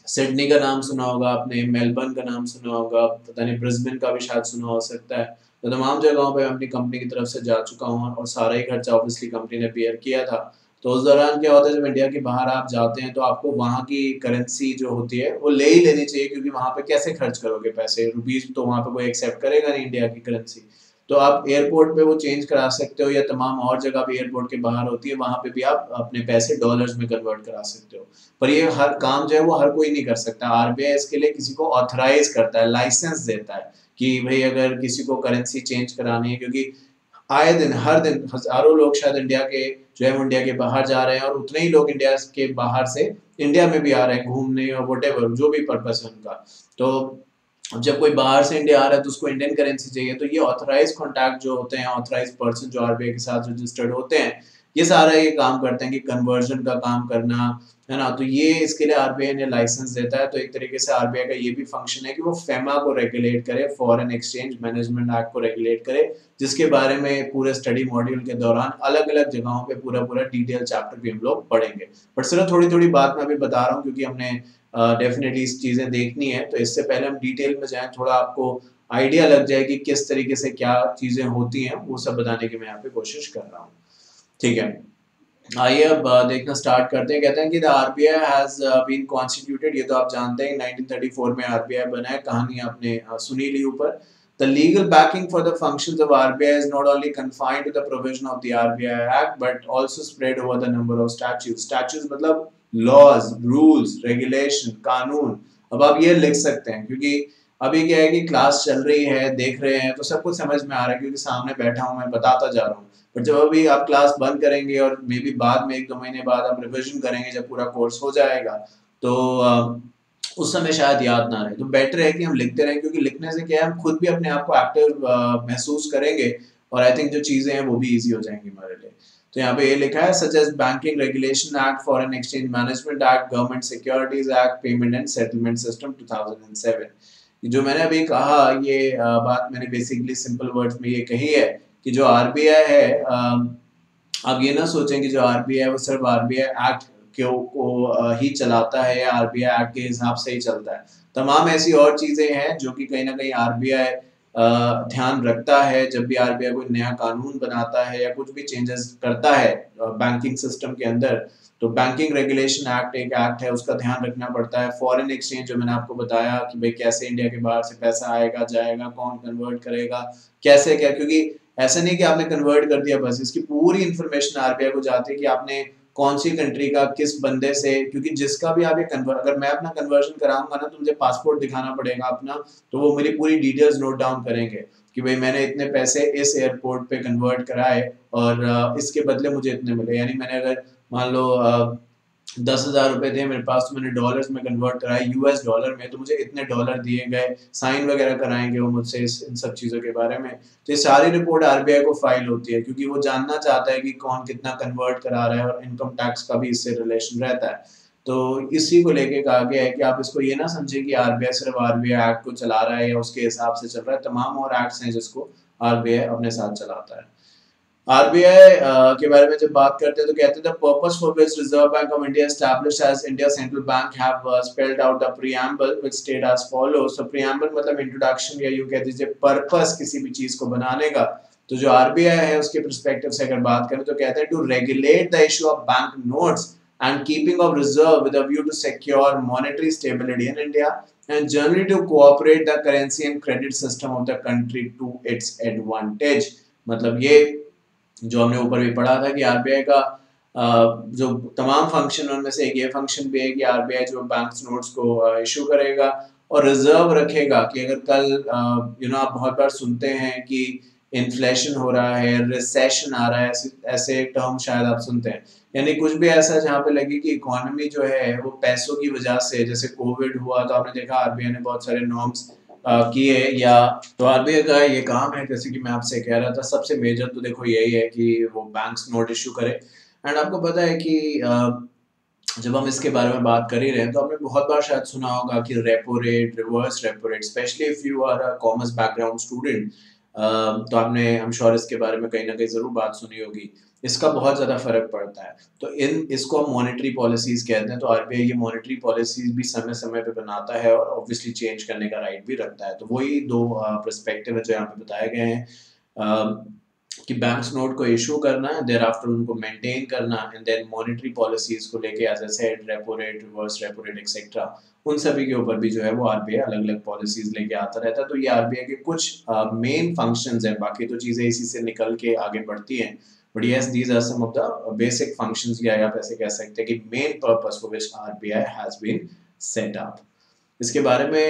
S1: Sydney का नाम सुना होगा आपने मेलबर्न का नाम सुना होगा पता नहीं ब्रिस्बेन का भी शायद सुना हो सकता है। तो तमाम जगहों पे अपनी कंपनी की तरफ़ से जा चुका हूँ और सारा ही खर्चा ऑब्वियसली कंपनी ने पेयर किया था। तो उस दौरान क्या होता है, जब इंडिया के बाहर आप जाते हैं तो आपको वहाँ की करेंसी जो होती है, वो ले ही लेनी चाहिए, क्योंकि वहाँ पे कैसे खर्च करोगे पैसे? रुपीज़ तो वहाँ पे कोई एक्सेप्ट करेगा नहीं इंडिया की करेंसी तो आप एयरपोर्ट पे वो चेंज करा सकते हो या तमाम और जगह भी एयरपोर्ट के बाहर होती है, वहाँ पे भी आप अपने पैसे डॉलर्स में कन्वर्ट करा सकते हो. पर ये हर काम जो है, वो हर कोई नहीं कर सकता. आरबीआई इसके लिए किसी को ऑथराइज करता है लाइसेंस देता है कि भाई अगर किसी को करेंसी चेंज करानी है, क्योंकि आए दिन, हर दिन, हज़ारों लोग शायद इंडिया के जो है वो इंडिया के बाहर जा रहे हैं और उतने ही लोग इंडिया के बाहर से इंडिया में भी आ रहे हैं घूमने और वट जो भी पर्पज है उनका। तो अब जब कोई बाहर से इंडिया आ रहा है तो उसको इंडियन करेंसी चाहिए तो ये ऑथराइज कॉन्टैक्ट जो होते हैं ऑथराइज पर्सन जो आरबीआई के साथ रजिस्टर्ड होते हैं, ये सारा ये काम करते हैं कि कन्वर्जन का काम करना है ना? तो ये इसके लिए आरबीआई ने लाइसेंस देता है। तो एक तरीके से आरबीआई का ये भी फ़ंक्शन है कि वो फेमा को रेगुलेट करे फॉरेन एक्सचेंज मैनेजमेंट एक्ट को रेगुलेट करे, जिसके बारे में पूरे स्टडी मॉड्यूल के दौरान अलग अलग जगहों पे पूरा पूरा डिटेल चैप्टर भी हम लोग पढ़ेंगे। बट सिर्फ़ थोड़ी थोड़ी बात मैं अभी बता रहा हूँ, क्योंकि हमने डेफिनेटली इस चीज़ें देखनी है तो इससे पहले हम डिटेल में जाएँ, थोड़ा आपको आइडिया लग जाए कि किस तरीके से क्या चीज़ें होती हैं, वो सब बताने की मैं यहाँ पे कोशिश कर रहा हूँ। ठीक है? आइए अब देखना स्टार्ट करते हैं। कहते हैं कि the RBI has been constituted ये तो आप जानते हैं 1934 में आरबीआई बना है। कहानी आपने सुनी ली ऊपर। The legal backing for the functions of RBI is not only confined to the provision of the RBI Act, but also spread over the number of statutes. Statutes मतलब लॉज रूल्स रेगुलेशन कानून। अब आप ये लिख सकते हैं, क्योंकि अभी क्या है कि क्लास चल रही है, देख रहे हैं तो सब कुछ समझ में आ रहा है, क्योंकि सामने बैठा हूँ, मैं बताता जा रहा हूँ। पर जब अभी आप क्लास बंद करेंगे और मे बी बाद में एक दो महीने बाद आप रिविजन करेंगे, जब पूरा कोर्स हो जाएगा तो उस समय शायद याद ना रहे। तो बेटर है कि हम लिखते रहें, क्योंकि लिखने से क्या है, हम खुद भी अपने आप को एक्टिव महसूस करेंगे और आई थिंक जो चीज़ें हैं वो भी ईजी हो जाएँगी हमारे लिए। तो यहाँ पे ये लिखा है such as banking regulation act foreign exchange management act government securities act payment and settlement system 2007 जो मैंने अभी कहा, ये बात मैंने बेसिकली सिंपल वर्ड्स में ये कही है कि जो आरबीआई है आप ये ना सोचें कि जो आरबीआई है, वो सिर्फ़ आरबीआई एक्ट क्यों को ही चलाता है या आरबीआई एक्ट के हिसाब से ही चलता है। तमाम ऐसी और चीज़ें हैं जो कि कहीं ना कहीं आरबीआई ध्यान रखता है। जब भी आरबीआई कोई नया कानून बनाता है या कुछ भी चेंजेस करता है बैंकिंग सिस्टम के अंदर तो बैंकिंग रेगुलेशन एक्ट एक एक्ट है, उसका ध्यान रखना पड़ता है। फॉरेन एक्सचेंज जो मैंने आपको बताया कि भाई कैसे इंडिया के बाहर से पैसा आएगा, जाएगा, कौन कन्वर्ट करेगा, कैसे क्या, क्योंकि ऐसा नहीं कि आपने कन्वर्ट कर दिया, बस इसकी पूरी इन्फॉर्मेशन आरबीआई को जाती है कि आपने कौन सी कंट्री का किस बंदे से, क्योंकि जिसका भी आप ये कन्वर्ट अगर मैं अपना कन्वर्जन कराऊँगा ना तो मुझे पासपोर्ट दिखाना पड़ेगा अपना तो वो मेरी पूरी डिटेल्स नोट डाउन करेंगे कि भाई मैंने इतने पैसे इस एयरपोर्ट पे कन्वर्ट कराए और इसके बदले मुझे इतने मिले। यानी मैंने अगर मान लो दस हज़ार रुपए थे, मेरे पास तो मैंने डॉलर्स में कन्वर्ट कराए यूएस डॉलर में तो मुझे इतने डॉलर दिए गए साइन वगैरह कराएँगे वो मुझसे इस, इन सब चीज़ों के बारे में। तो ये सारी रिपोर्ट आरबीआई को फ़ाइल होती है, क्योंकि वो जानना चाहता है कि कौन कितना कन्वर्ट करा रहा है और इनकम टैक्स का भी इससे रिलेशन रहता है। तो इसी को लेके कहा गया है कि आप इसको ये ना समझे कि आरबीआई सिर्फ़ आरबीआई एक्ट को चला रहा है या उसके हिसाब से चल रहा है, तमाम और एक्ट्स हैं जिसको आरबीआई अपने साथ चलाता है। आरबीआई के बारे में जब बात करते हैं तो कहते हैं purpose for reserve bank of India as India central bank have spelled out the preamble which state as so preamble मतलब इंट्रोडक्शन या कह दीजिए पर्पस किसी भी चीज़ को बनाने का। तो जो आरबीआई है, उसके पर्सपेक्टिव से अगर बात करें तो कहते हैं to regulate the issue of bank notes and keeping of reserve with a view to secure monetary stability and generally to cooperate the currency and credit system of the country to its advantage. मतलब ये जो हमने ऊपर भी पढ़ा था कि RBI का जो तमाम फ़ंक्शन उनमें से एक ये फ़ंक्शन भी है कि आरबीआई जो बैंक नोट्स को इशू करेगा और रिज़र्व रखेगा कि अगर कल यू नो आप बहुत बार सुनते हैं कि इन्फ्लेशन हो रहा है रिसेशन आ रहा है, ऐसे ऐसे टर्म शायद आप सुनते हैं। यानी कुछ भी ऐसा जहाँ पे लगे कि इकोनॉमी जो है, वो पैसों की वजह से, जैसे कोविड हुआ तो आपने देखा आरबीआई ने बहुत सारे नॉर्म्स किए या तो आरबीआई का ये काम है, जैसे कि मैं आपसे कह रहा था, सबसे मेजर तो देखो यही है कि वो बैंक्स नोट इशू करे। एंड आपको पता है कि जब हम इसके बारे में बात कर ही रहे हैं तो आपने बहुत बार शायद सुना होगा कि repo rate reverse repo rate specially if you are a commerce background student तो आपने हम श्योर इसके बारे में कहीं ना कहीं ज़रूर बात सुनी होगी। इसका बहुत ज़्यादा फ़र्क पड़ता है। तो इन, इसको हम मॉनेटरी पॉलिसीज़ कहते हैं तो आरबीआई ये मॉनेटरी पॉलिसीज़ भी समय समय पे बनाता है और ऑब्वियसली चेंज करने का राइट भी रखता है। तो वही दो परस्पेक्टिव है जो यहाँ पे बताए गए हैं। कि बैंक्स नोट को इशू करना है देर आफ्टर उनको मेंटेन करना एंड देन मॉनेटरी पॉलिसीज़ को लेके as a said repo rate reverse repo rate etcetera उन सभी के ऊपर भी जो है वो आरबीआई अलग अलग पॉलिसीज़ लेके आता रहता है। तो ये आरबीआई के कुछ मेन फ़ंक्शंस हैं, बाकी तो चीज़ें इसी से निकल के आगे बढ़ती हैं। But yes these are some of the basic functions या आप ऐसे कह सकते हैं कि main purpose for which RBI has been set up इसके बारे में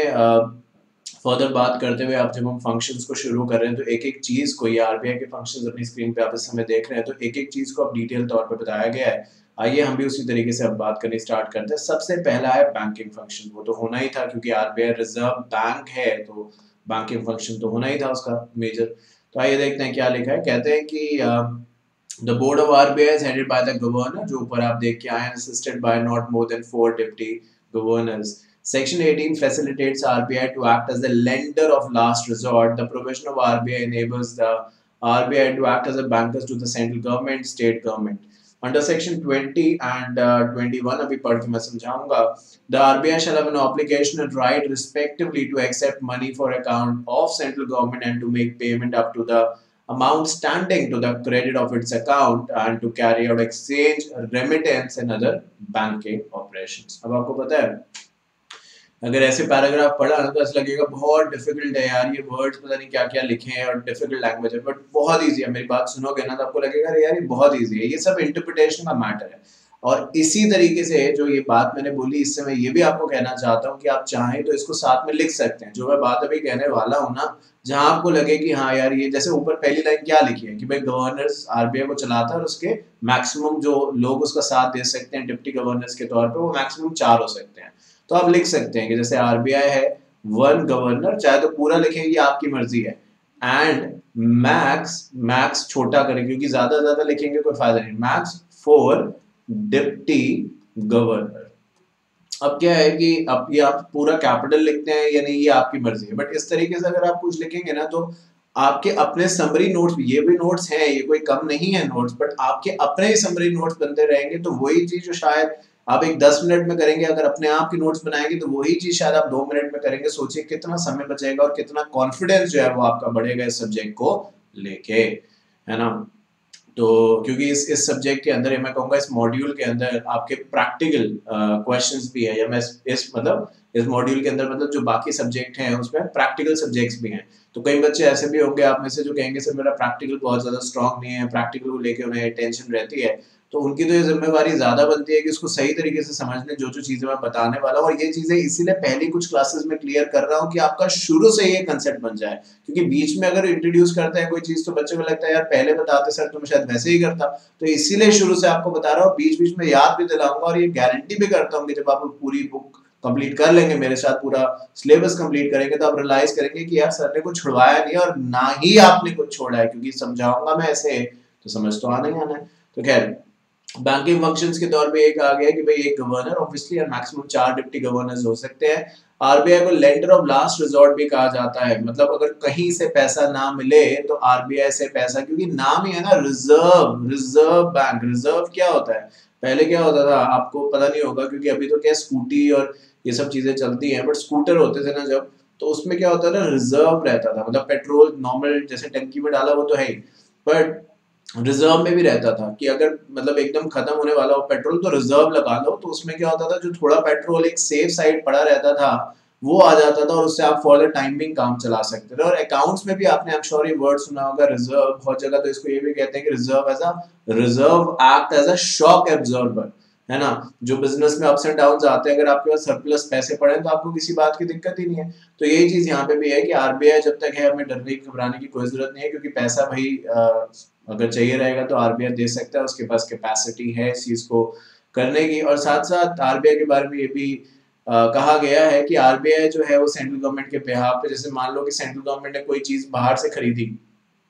S1: फर्दर uh, बात करते हुए आप जब हम फ़ंक्शंस को शुरू कर रहे हैं तो एक एक चीज़ को ये आरबीआई के फ़ंक्शंस अपनी स्क्रीन पे आप इस समय देख रहे हैं तो एक एक चीज़ को अब डिटेल तौर पे बताया गया है। आइए हम भी उसी तरीके से अब बात करनी स्टार्ट करते हैं। सबसे पहला है बैंकिंग फ़ंक्शन वो तो होना ही था क्योंकि आरबीआई रिज़र्व बैंक है तो बैंकिंग फ़ंक्शन तो होना ही था उसका मेजर तो आइए देखते हैं क्या लिखा है। कहते हैं कि uh, The board of RBI is headed by the governor, जो ऊपर आप देख के आए हैं, assisted by not more than four deputy governors. Section 18 facilitates RBI to act as the lender of last resort. The provision of RBI enables the RBI to act as a bankers to the central government, state government. Under section 20 and uh, 21 अभी पढ़ के मैं समझाऊंगा the RBI shall have an obligation and right respectively to accept money for account of central government and to make payment up to the amount standing to the credit of its account and to carry out exchange, remittance and other banking operations. अब आपको पता है अगर ऐसे paragraph पढ़ा ना तो ऐसा लगेगा बहुत डिफ़िकल्ट है यार ये वर्ड्स पता नहीं क्या क्या लिखे हैं और डिफ़िकल्ट लैंग्वेज है बट बहुत ईजी है। मेरी बात सुनोगे ना तो आपको लगेगा अरे यार ये बहुत ईजी है। ये सब इंटरप्रिटेशन का मैटर है। और इसी तरीके से जो ये बात मैंने बोली, इससे मैं ये भी आपको कहना चाहता हूँ कि आप चाहें तो इसको साथ में लिख सकते हैं। जो मैं बात अभी कहने वाला हूँ ना, जहाँ आपको लगे कि हाँ यार, ये जैसे ऊपर पहली लाइन क्या लिखी है कि भाई गवर्नर्स आरबीआई को चलाता है और उसके मैक्सिमम जो लोग उसका साथ दे सकते हैं डिप्टी गवर्नर्स के तौर पर वो मैक्सिमम चार हो सकते हैं। तो आप लिख सकते हैं कि जैसे आरबीआई है वन गवर्नर चाहे तो पूरा लिखेंगे आपकी मर्ज़ी है। एंड मैक्स मैक्स छोटा करें, क्योंकि ज़्यादा ज़्यादा लिखेंगे कोई फ़ायदा नहीं। मैक्स फोर डिप्टी गवर्नर अब क्या है कि अब ये आप पूरा कैपिटल लिखते हैं या नहीं, ये आपकी मर्ज़ी है। बट इस तरीके से अगर आप कुछ लिखेंगे ना तो आपके अपने समरी नोट्स ये भी नोट्स हैं, ये कोई कम नहीं है नोट्स बट आपके अपने ही समरी नोट्स बनते रहेंगे तो वही चीज़ जो शायद आप एक दस मिनट में करेंगे, अगर अपने आप की नोट्स बनाएँगे तो वही चीज़ शायद आप दो मिनट में करेंगे। सोचिए कितना समय बचेगा और कितना कॉन्फिडेंस जो है वो आपका बढ़ेगा इस सब्जेक्ट को लेके, है ना? तो क्योंकि इस इस सब्जेक्ट के अंदर मैं कहूँगा इस मॉड्यूल के अंदर आपके प्रैक्टिकल क्वेश्चंस भी है या मैं इस मतलब इस मॉड्यूल के अंदर मतलब जो बाकी सब्जेक्ट हैं उसमें प्रैक्टिकल सब्जेक्ट्स भी हैं। तो कई बच्चे ऐसे भी होंगे आप में से जो कहेंगे, सर मेरा प्रैक्टिकल बहुत ज़्यादा स्ट्रॉन्ग नहीं है प्रैक्टिकल को लेकर उन्हें टेंशन रहती है। तो उनकी तो ये जिम्मेवारी ज़्यादा बनती है कि उसको सही तरीके से समझने, जो जो चीज़ें मैं बताने वाला हूँ। और ये चीज़ें इसीलिए पहली कुछ क्लासेस में क्लियर कर रहा हूँ कि आपका शुरू से ये कंसेप्ट बन जाए। क्योंकि बीच में अगर इंट्रोड्यूस करते हैं कोई चीज़ तो बच्चे को लगता है, यार, पहले बताते सर तो मैं शायद वैसे ही करता। तो इसीलिए शुरू से आपको बता रहा हूँ बीच बीच में याद भी दिलाऊँगा और ये गारंटी भी करता हूँ कि जब आप पूरी बुक कंप्लीट कर लेंगे, मेरे साथ पूरा सिलेबस कंप्लीट करेंगे तो आप रियलाइज़ करेंगे कि यार, सर ने कुछ छुड़वाया नहीं और ना ही आपने कुछ छोड़ा है। क्योंकि समझाऊँगा मैं ऐसे तो समझ तो आना ही आना है। तो खैर बैंकिंग फ़ंक्शंस के तौर पे एक आ गया कि भाई एक गवर्नर ऑब्वियसली मैक्सिमम चार डिप्टी गवर्नर्स हो सकते हैं। आरबीआई को लेंडर ऑफ़ लास्ट रिजॉर्ट भी कहा जाता है। मतलब अगर कहीं से पैसा ना मिले तो आरबीआई से पैसा, क्योंकि नाम ही है ना रिज़र्व रिज़र्व बैंक रिज़र्व क्या होता है? पहले क्या होता था? आपको पता नहीं होगा, क्योंकि अभी तो क्या स्कूटी और ये सब चीज़ें चलती हैं बट स्कूटर होते थे ना जब तो उसमें क्या होता था? रिज़र्व रहता था। मतलब पेट्रोल नॉर्मल जैसे टंकी में डाला वो तो है ही। बट रिज़र्व में भी रहता था कि अगर मतलब एकदम खत्म होने वाला हो पेट्रोल तो रिज़र्व लगा लो। तो उसमें क्या होता था, जो थोड़ा पेट्रोल एक सेफ़ साइड पड़ा रहता था, वो आ जाता था और उससे आप फॉर द टाइमिंग काम चला सकते थे। और अकाउंट्स में भी आपने आई श्योर ये वर्ड सुना होगा रिज़र्व बहुत जगह तो इसको ये भी कहते हैं कि reserve as a reserve act as a shock absorber है ना? जो बिज़नेस में अप्स एंड डाउन आते हैं, अगर आपके पास सरप्लस पैसे पड़े तो आपको किसी बात की दिक्कत ही नहीं है। तो यही चीज़ यहाँ पे भी है कि आरबीआई जब तक है, हमें डरने घबराने की कोई ज़रूरत नहीं है, क्योंकि पैसा भाई अगर चाहिए रहेगा तो आरबीआई दे सकता है उसके पास कैपेसिटी है इस चीज़ को करने की। और साथ साथ आरबीआई के बारे में ये भी आ, कहा गया है कि आरबीआई जो है वो सेंट्रल गवर्नमेंट के बिहार पे जैसे मान लो कि सेंट्रल गवर्नमेंट ने कोई चीज़ बाहर से खरीदी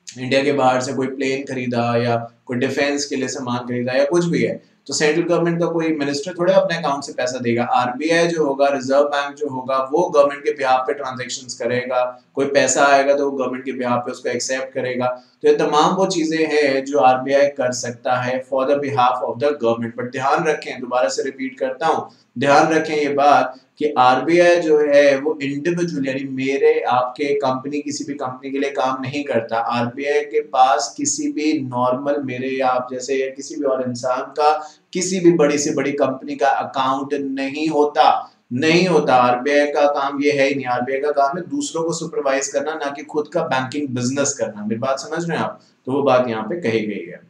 S1: इंडिया के बाहर से कोई प्लेन खरीदा या कोई डिफेंस के लिए सामान खरीदा या कुछ भी है तो सेंट्रल गवर्नमेंट का कोई मिनिस्टर थोड़े अपने अकाउंट से पैसा देगा। आरबीआई जो होगा रिज़र्व बैंक जो होगा, वो गवर्नमेंट के बिहार पे ट्रांजेक्शन करेगा। कोई पैसा आएगा तो वो गवर्नमेंट के बिहार पे उसको एक्सेप्ट करेगा। तो ये तमाम वो चीज़ें हैं जो आरबीआई कर सकता है for the behalf of the government but ध्यान रखें, दोबारा से रिपीट करता हूँ, ध्यान रखें ये बात कि आरबीआई जो है वो इंडिविजुअल यानी मेरे, आपके कंपनी किसी भी कंपनी के लिए काम नहीं करता। आरबीआई के पास किसी भी नॉर्मल मेरे या आप जैसे या किसी भी और इंसान का किसी भी बड़ी से बड़ी कंपनी का अकाउंट नहीं होता। नहीं होता। आरबीआई का काम ये है ही नहीं। आरबीआई का काम है दूसरों को सुपरवाइज करना, ना कि खुद का बैंकिंग बिज़नेस करना। मेरी बात समझ रहे हैं आप? तो वो बात यहाँ पे कही गई है।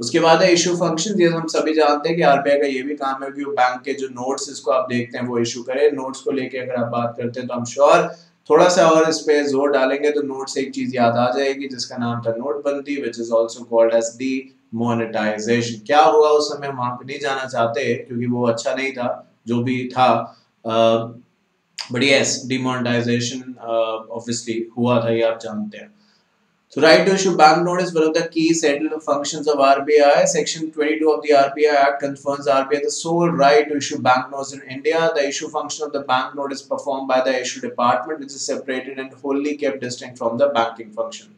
S1: उसके बाद है इशू फ़ंक्शन ये हम सभी जानते हैं कि आरबीआई का ये भी काम है कि वो बैंक के जो नोट्स इसको आप देखते हैं वो इशू करे। नोट्स को लेके अगर आप बात करते हैं तो हम श्योर थोड़ा सा और इस पे ज़ोर डालेंगे तो नोट से एक चीज़ याद आ जाएगी जिसका नाम था नोटबंदी which is also called as demonetization क्या हुआ उस समय वहाँ पे नहीं जाना चाहते क्योंकि वो अच्छा नहीं था, जो भी था बट यस डिमोनेटाइजेशन ऑब्वियसली हुआ था, ये आप जानते हैं। So right to issue banknote is one of the key central functions of RBI. Section 22 of the RBI Act confers RBI the sole right to issue banknotes in India. The issue function of the banknote is performed by the issue department, which is separated and wholly kept distinct from the banking function.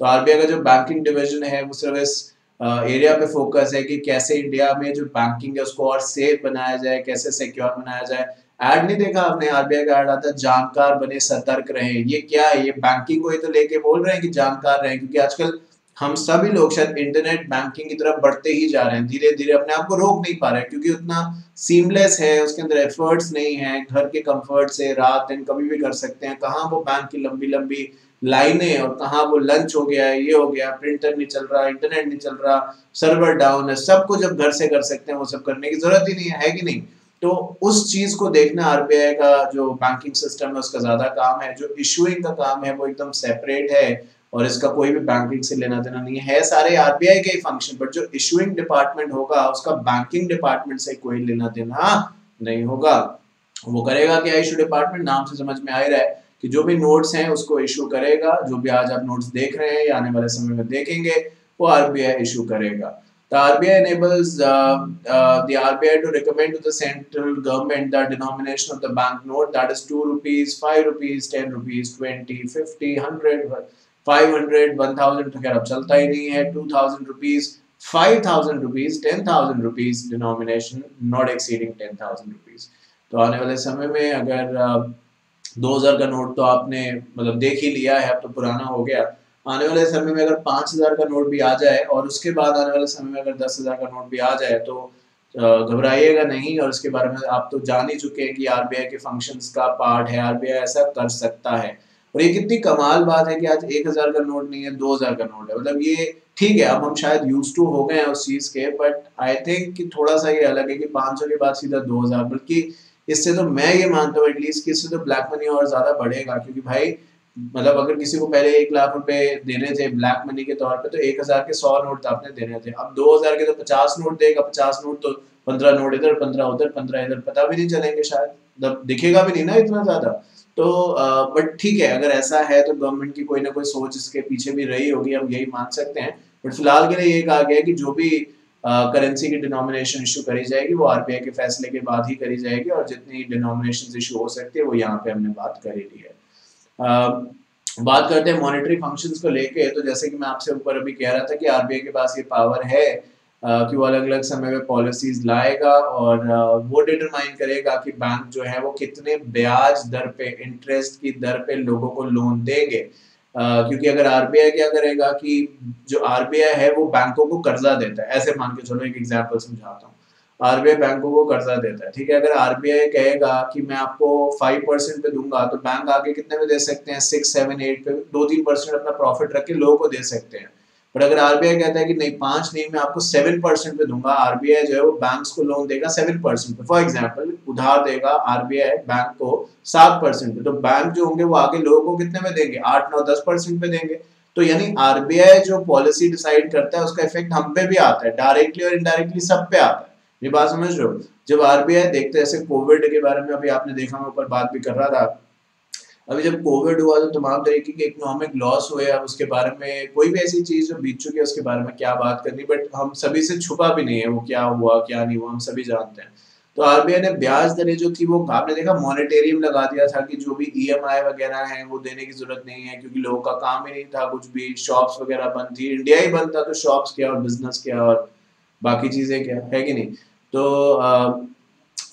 S1: तो RBI का जो banking division है वो सिर्फ़ इस area पे focus है कि कैसे इंडिया में जो बैंकिंग है उसको और सेफ़ बनाया जाए कैसे सिक्योर बनाया जाए एड नहीं देखा आपने आरबीआई का एड आता है जानकार बने सतर्क रहे। ये क्या है? ये बैंकिंग को ही तो लेके बोल रहे हैं कि जानकार रहे क्योंकि आजकल हम सभी लोग शायद इंटरनेट बैंकिंग की तरफ़ बढ़ते ही जा रहे हैं। धीरे धीरे अपने आप को रोक नहीं पा रहे हैं क्योंकि उतना सीमलेस है उसके अंदर एफर्ट्स नहीं है घर के कंफर्ट से रात दिन कभी भी कर सकते हैं। कहाँ वो बैंक की लंबी लंबी लाइनें और कहाँ वो लंच हो गया है ये हो गया प्रिंटर नहीं चल रहा इंटरनेट नहीं चल रहा सर्वर डाउन है सबको जब घर से कर सकते हैं वो सब करने की ज़रूरत ही नहीं है, है कि नहीं? तो उस चीज़ को देखना आरबीआई का जो बैंकिंग सिस्टम है, उसका ज़्यादा काम है, जो इशुइंग का काम है, वो एकदम सेपरेट है और इसका कोई भी बैंकिंग से लेना देना नहीं है। सारे आरबीआई के ही फ़ंक्शन बट जो इशुइंग डिपार्टमेंट होगा, उसका बैंकिंग डिपार्टमेंट से कोई लेना देना नहीं होगा। वो करेगा क्या इशू डिपार्टमेंट नाम से समझ में आ रहा है कि जो भी नोट्स हैं, उसको इशू करेगा। जो भी आज आप नोट्स देख रहे हैं या आने वाले समय में देखेंगे, वो आरबीआई इशू करेगा। The RBI enables uh, uh, the RBI to recommend to the central government the denomination of the bank note that is 2 rupees, 5 rupees, 10 rupees, 20, 50, 100, 500, 1000 तो खैर अब चलता ही नहीं है 2000 rupees, 5000 rupees, 10000 rupees denomination not exceeding 10000 rupees. तो आने वाले समय में अगर uh, 2000 का नोट तो आपने मतलब देख ही लिया है अब तो पुराना हो गया आने वाले समय में अगर पाँच हज़ार का नोट भी आ जाए और उसके बाद आने वाले समय में अगर दस हज़ार का नोट भी आ जाए तो घबराइएगा नहीं और उसके बारे में आप तो जान ही चुके हैं कि आरबीआई के फ़ंक्शंस का पार्ट है, आरबीआई ऐसा कर सकता है। और ये कितनी कमाल बात है कि आज एक हज़ार का नोट नहीं है, दो हज़ार का नोट है। मतलब ये ठीक है, अब हम शायद यूज़ टू हो गए हैं उस चीज़ के बट आई थिंक कि थोड़ा सा ये अलग है कि पाँच सौ के बाद सीधा दो हज़ार, बल्कि इससे तो मैं ये मानता हूँ एटलीस्ट कि इससे तो ब्लैक मनी और ज़्यादा बढ़ेगा, क्योंकि भाई मतलब अगर किसी को पहले एक लाख रुपए देने थे ब्लैक मनी के तौर पे तो एक हज़ार के सौ नोट तो आपने देने थे। अब दो हज़ार के तो पचास नोट देगा, पचास नोट तो पंद्रह नोट इधर, पंद्रह उधर, पंद्रह इधर, पता भी नहीं चलेंगे शायद। मतलब दिखेगा भी नहीं ना इतना ज़्यादा। तो बट ठीक है, अगर ऐसा है तो गवर्नमेंट की कोई ना कोई सोच इसके पीछे भी रही होगी, हम यही मान सकते हैं। बट फ़िलहाल के लिए ये कहा गया कि जो भी करेंसी की डिनोमिनेशन इशू करी जाएगी, वो आरबीआई के फैसले के बाद ही करी जाएगी, और जितनी डिनोमिनेशन इशू हो सकती है, वो यहाँ पे हमने बात करी ली है। बात करते हैं मॉनेटरी फ़ंक्शंस को लेके तो जैसे कि मैं आपसे ऊपर अभी कह रहा था कि आरबीआई के पास ये पावर है कि वो अलग अलग समय में पॉलिसीज़ लाएगा और वो डिटरमाइन करेगा कि बैंक जो है वो कितने ब्याज दर पे इंटरेस्ट की दर पे लोगों को लोन देंगे। क्योंकि अगर आरबीआई क्या करेगा कि जो आरबीआई है वो बैंकों को कर्जा देता है। ऐसे मान के चलो एक एग्ज़ाम्पल समझाता हूँ। आरबीआई बैंकों को कर्जा देता है, ठीक है? अगर आरबीआई कहेगा कि मैं आपको फाइव परसेंट पे दूँगा तो बैंक आगे कितने में दे सकते हैं? सिक्स सेवन एट पे दो तीन परसेंट अपना प्रॉफिट रख के लोगों को दे सकते हैं। बट अगर आरबीआई कहता है कि नहीं, पाँच नहीं, मैं आपको सेवन परसेंट पे दूँगा, आरबीआई जो है वो बैंक को लोन देगा सेवन परसेंट पे। फॉर एग्ज़ाम्पल उधार देगा आरबीआई बैंक को सात परसेंट पे। तो बैंक जो होंगे वो आगे लोगों को कितने में देंगे? आठ, नौ, दस परसेंट पे देंगे। तो यानी आरबीआई जो पॉलिसी डिसाइड करता है, उसका इफ़ेक्ट हम पे भी आता है डायरेक्टली और इनडायरेक्टली सब पे आता है। ये बात समझ रहे हो? जब आरबीआई देखते ऐसे कोविड के बारे में अभी आपने देखा, मैं ऊपर बात भी कर रहा था। अभी जब कोविड हुआ तो तमाम तरीके के इकोनॉमिक लॉस हुए, अब उसके बारे में कोई भी ऐसी चीज़ जो बीत चुकी है, उसके बारे में क्या बात करनी बट हम सभी से छुपा भी नहीं है, वो क्या हुआ, क्या नहीं हुआ, हम सभी जानते हैं। तो आरबीआई ने ब्याज दरें जो थी, वो आपने देखा मॉनिटेरियम लगा दिया था कि जो भी ईएमआई e वगैरह है, वो देने की ज़रूरत नहीं है, क्योंकि लोगों का काम ही नहीं था, कुछ भी शॉप्स वगैरह बंद थी इंडिया ही बंद था तो शॉप्स क्या और बिज़नेस क्या और बाकी चीज़ें क्या? है कि नहीं? तो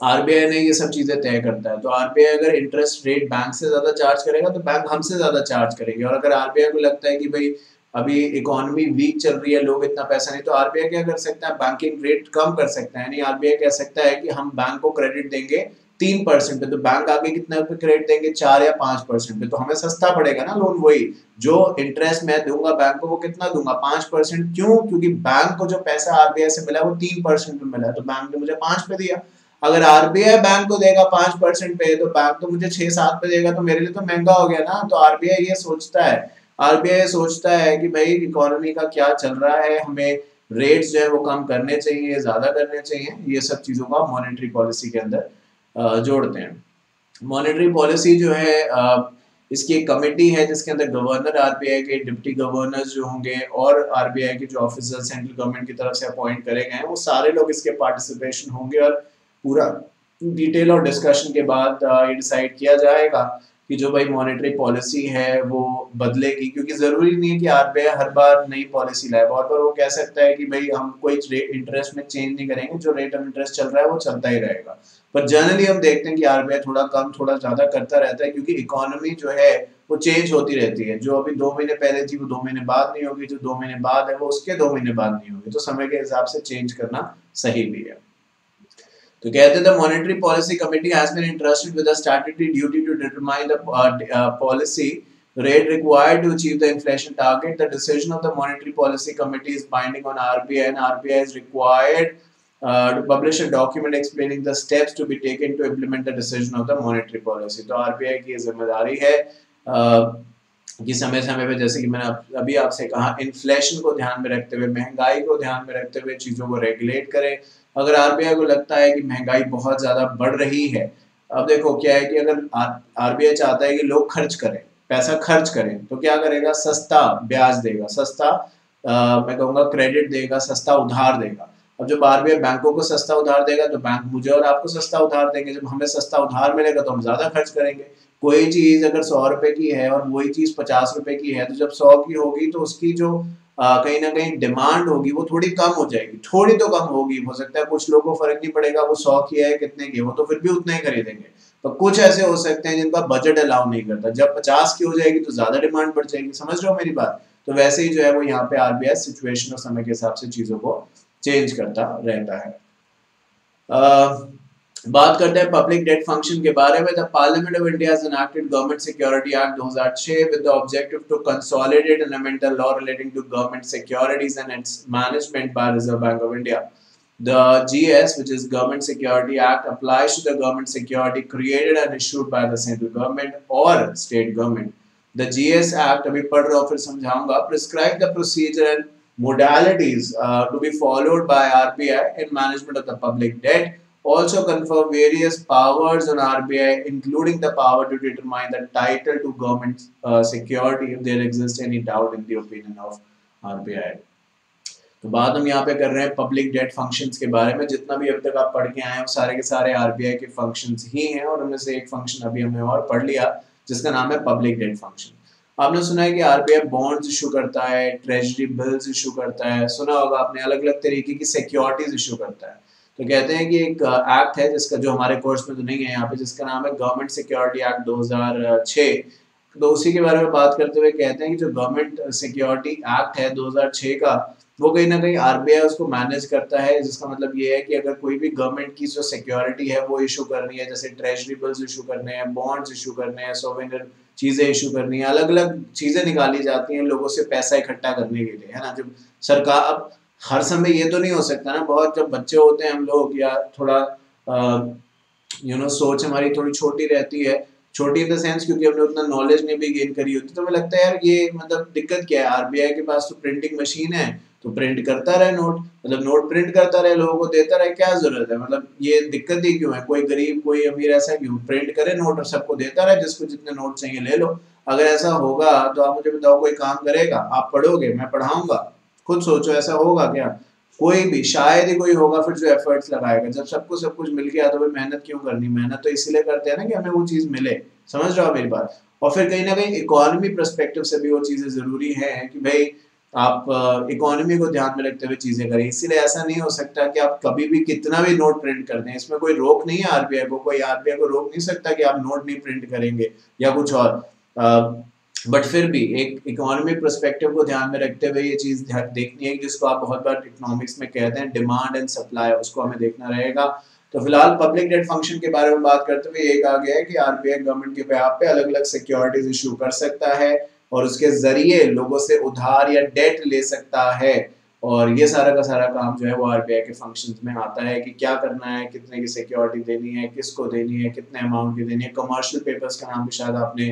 S1: आरबीआई ने ये सब चीज़ें तय करता है। तो आरबीआई अगर इंटरेस्ट रेट बैंक से ज़्यादा चार्ज करेगा तो बैंक हमसे ज़्यादा चार्ज करेगी। और अगर आरबीआई को लगता है कि भाई, अभी इकोनॉमी वीक चल रही है, लोग इतना पैसा नहीं तो आरबीआई क्या कर सकता है? बैंकिंग रेट कम कर सकता है। यानी आरबीआई कह सकता है कि हम बैंक को क्रेडिट देंगे तीन परसेंट पे तो बैंक आगे कितने पे क्रेडिट देंगे? चार या पाँच परसेंट पे तो हमें सस्ता पड़ेगा ना लोन वही। जो इंटरेस्ट मैं दूँगा बैंक को, वो कितना दूँगा? पाँच परसेंट। क्यों? क्योंकि बैंक को जो पैसा आरबीआई से मिला, वो तीन परसेंट पे मिला तो बैंक ने मुझे पाँच पे दिया। अगर आरबीआई बैंक को देगा पाँच परसेंट पे तो बैंक तो मुझे छह सात पे देगा। तो मेरे लिए तो महँगा हो गया ना। तो आरबीआई ये सोचता है। आरबीआई सोचता है कि भाई इकोनॉमी का क्या चल रहा है? हमें रेट्स जो है वो कम करने चाहिए, ज़्यादा करने चाहिए। ये सब चीज़ों का मॉनेटरी पॉलिसी के अंदर जोड़ते हैं। मॉनेटरी पॉलिसी जो है इसकी एक कमेटी है जिसके अंदर गवर्नर आरबीआई के डिप्टी गवर्नर्स जो होंगे और आरबीआई के जो ऑफिसर सेंट्रल गवर्नमेंट की तरफ़ से अपॉइंट करे गए हैं, वो सारे लोग इसके पार्टिसिपेशन होंगे और पूरा डिटेल और डिस्कशन के बाद ये डिसाइड किया जाएगा कि जो भाई मॉनेटरी पॉलिसी है वो बदलेगी। क्योंकि ज़रूरी नहीं है कि आरबीआई हर बार नई पॉलिसी लाए। बहुत बार वो कह सकता है कि भाई हम कोई इंटरेस्ट में चेंज नहीं करेंगे। जो रेट ऑफ़ इंटरेस्ट चल रहा है वो चलता ही रहेगा। पर जनरली हम देखते हैं कि आरबीआई थोड़ा कम थोड़ा ज़्यादा करता रहता है क्योंकि इकोनॉमी जो है वो चेंज होती रहती है। जो अभी दो महीने पहले थी वो दो महीने बाद नहीं होगी जो दो महीने बाद है वो उसके दो महीने बाद नहीं होगी। तो समय के हिसाब से चेंज करना सही भी है। तो कहते the monetary policy committee has been interested with the statutory duty to determine the policy rate required to achieve the inflation target. The decision of the Monetary Policy Committee is binding on RBI, and RBI is required uh, to publish a document explaining the steps to be taken to implement the decision of the monetary policy. तो RBI की ज़िम्मेदारी है uh, कि समय समय पे जैसे कि मैंने अभी आपसे कहा इन्फ्लेशन को ध्यान में रखते हुए महँगाई को ध्यान में रखते हुए चीज़ों को रेगुलेट करें। अगर आरबीआई को लगता है कि महँगाई बहुत ज़्यादा बढ़ रही है अब देखो क्या है कि अगर आरबीआई चाहता है कि लोग खर्च करें पैसा खर्च करें तो क्या करेगा? सस्ता ब्याज देगा सस्ता आ, मैं कहूँगा क्रेडिट देगा सस्ता उधार देगा। अब जब आरबीआई बैंकों को सस्ता उधार देगा तो बैंक मुझे और आपको सस्ता उधार देंगे। जब हमें सस्ता उधार मिलेगा तो हम ज़्यादा खर्च करेंगे। कोई चीज़ अगर सौ रुपए की है और वही चीज़ पचास रुपए की है तो जब सौ की होगी तो उसकी जो कहीं ना कहीं डिमांड होगी, वो थोड़ी कम हो जाएगी। थोड़ी तो कम होगी, हो सकता है कुछ लोगों को फ़र्क नहीं पड़ेगा, वो सौ की है, कितने की वो तो फिर भी उतना ही खरीदेंगे। तो कुछ ऐसे हो सकते हैं जिनका बजट अलाउ नहीं करता। जब पचास की हो जाएगी तो ज़्यादा डिमांड बढ़ जाएगी। समझ रहे हो मेरी बात? तो वैसे ही जो है, वो यहाँ पे आरबीआई सिचुएशन और समय के हिसाब से चीज़ों को चेंज करता रहता है। बात करते हैं पब्लिक डेट फ़ंक्शन के बारे में। Parliament of India has government security act 2006 with the objective to consolidate and amend the law relating to government securities and its management by reserve bank of India the GS which is government security act applies to the government security created and issued by the central government और state government the GS act अभी पढ़ रहा हूँ, फिर समझाऊँगा। Prescribe the procedure and modalities uh, to be followed by RBI in management of the public debt also confer various powers on RBI, including the power to determine the title to government uh, security if there exists any doubt in the opinion of RBI. तो बात हम यहाँ पे कर रहे हैं public debt functions के बारे में जितना भी अभी तक आप पढ़ के आए हैं सारे के सारे आरबीआई के फ़ंक्शंस ही हैं और उनमें से एक फ़ंक्शन अभी हमने और पढ़ लिया जिसका नाम है पब्लिक डेट फ़ंक्शन आपने सुना है कि आरबीआई बॉन्ड्स इशू करता है ट्रेजरी बिल्स इशू करता है। सुना होगा आपने अलग अलग तरीके की सिक्योरिटीज इशू करता है। तो कहते हैं कि एक एक्ट है जिसका जो हमारे कोर्स में तो नहीं है यहाँ पे, जिसका नाम है गवर्नमेंट सिक्योरिटी एक्ट 2006 तो उसी के बारे में बात करते हुए कहते हैं कि जो गवर्नमेंट सिक्योरिटी एक्ट है 2006 का वो कहीं ना कहीं आरबीआई उसको मैनेज करता है, जिसका मतलब ये है कि अगर कोई भी गवर्नमेंट की जो सिक्योरिटी है, वो इशू करनी है, जैसे ट्रेजरी बिल्स इशू करने हैं बॉन्ड्स इशू करने हैं सोवेनियर चीज़ें इशू करनी है अलग अलग चीज़ें निकाली जाती हैं लोगों से पैसा इकट्ठा करने के लिए, है ना? जब सरकार, अब हर समय ये तो नहीं हो सकता ना, बहुत जब बच्चे होते हैं हम लोग या थोड़ा यू नो सोच हमारी थोड़ी छोटी रहती है छोटी इन द सेंस क्योंकि हमने उतना नॉलेज नहीं भी गेन करी होती तो हमें लगता है यार ये मतलब दिक्कत क्या है? आरबीआई के पास तो प्रिंटिंग मशीन है तो प्रिंट करता रहे नोट मतलब नोट प्रिंट करता रहे, लोगों को देता रहे, क्या ज़रूरत है? मतलब ये दिक्कत ही क्यों है? कोई गरीब, कोई अमीर ऐसा क्यों प्रिंट करे नोट और सबको देता रहे, जिसको जितने नोट चाहिए ले लो। अगर ऐसा होगा तो आप मुझे बताओ कोई काम करेगा? आप पढ़ोगे? मैं पढ़ाऊँगा। खुद सोचो, ऐसा होगा क्या? कोई भी, शायद ही कोई होगा, फिर जो एफर्ट्स लगाएगा। जब सबको सब कुछ मिल गया तो भाई मेहनत क्यों करनी? मेहनत तो इसीलिए करते हैं ना कि हमें वो चीज़ मिले। समझ रहे हो मेरी बात? और फिर कहीं ना कहीं इकोनॉमी परस्पेक्टिव से भी वो चीज़ें ज़रूरी है कि भाई आप इकोनॉमी को ध्यान में रखते हुए चीज़ें करें। इसीलिए ऐसा नहीं हो सकता कि आप कभी भी कितना भी नोट प्रिंट कर दें। इसमें कोई रोक नहीं है आरबीआई को, कोई आरबीआई को रोक नहीं सकता कि आप नोट नहीं प्रिंट करेंगे या कुछ और। बट फिर भी एक इकोनॉमिक परस्पेक्टिव को ध्यान में रखते हुए ये चीज़ देखनी है जिसको आप बहुत बार इकोनॉमिक्स में कहते हैं डिमांड एंड सप्लाई उसको हमें देखना रहेगा। तो फ़िलहाल पब्लिक डेट फ़ंक्शन के बारे में बात करते हुए एक आ गया है कि आरबीआई गवर्नमेंट के बेहाफ पे अलग अलग सिक्योरिटीज इशू कर सकता है और उसके ज़रिए लोगों से उधार या डेट ले सकता है। और ये सारा का सारा काम जो है वो आरबीआई के फ़ंक्शंस में आता है कि क्या करना है, कितने की सिक्योरिटी देनी है, किसको देनी है, कितने अमाउंट की देनी है। कमर्शियल पेपर्स का नाम भी शायद आपने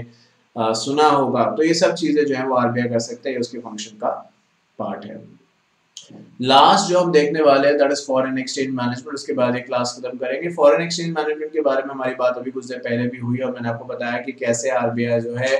S1: सुना होगा। तो ये सब चीज़ें जो है वो आरबीआई कर सकते हैं उसके फ़ंक्शन का पार्ट है। लास्ट जो हम देखने वाले हैं that is foreign exchange management उसके बाद एक क्लास खत्म करेंगे। फॉरेन एक्सचेंज मैनेजमेंट के बारे में हमारी बात अभी कुछ देर पहले भी हुई और मैंने आपको बताया कि कैसे आरबीआई जो है,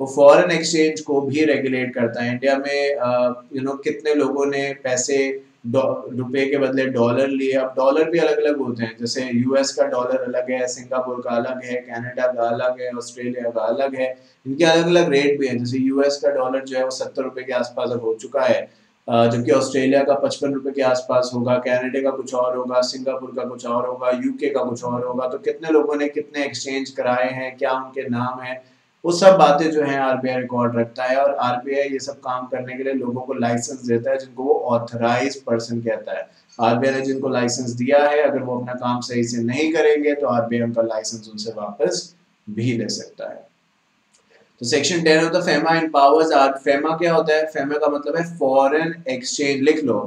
S1: वो फॉरेन एक्सचेंज को भी रेगुलेट करता है। इंडिया में यू नो कितने लोगों ने पैसे रुपए के बदले डॉलर लिए। अब डॉलर भी अलग अलग होते हैं। जैसे यूएस का डॉलर अलग है, सिंगापुर का अलग है कनाडा का अलग है ऑस्ट्रेलिया का अलग है। इनके अलग अलग रेट भी हैं। जैसे यूएस का डॉलर जो है वो सत्तर रुपए के आसपास अब हो चुका है। जबकि ऑस्ट्रेलिया का पचपन रुपए के आसपास होगा कनाडा का कुछ और होगा, सिंगापुर का कुछ और होगा यूके का कुछ और होगा। तो कितने लोगों ने कितने एक्सचेंज कराए हैं, क्या उनके नाम है? वो सब बातें जो है आरबीआई रिकॉर्ड रखता है और आरबीआई ये सब काम करने के लिए लोगों को लाइसेंस देता है, जिनको वो ऑथराइज पर्सन कहता है। आरबीआई ने जिनको लाइसेंस दिया है, अगर वो अपना काम सही से नहीं करेंगे तो आरबीआई उनका लाइसेंस उनसे वापस भी ले सकता है। तो section ten of the FEMA in powers are FEMA क्या होता है? फेमा का मतलब है फॉरेन एक्सचेंज लिख लो।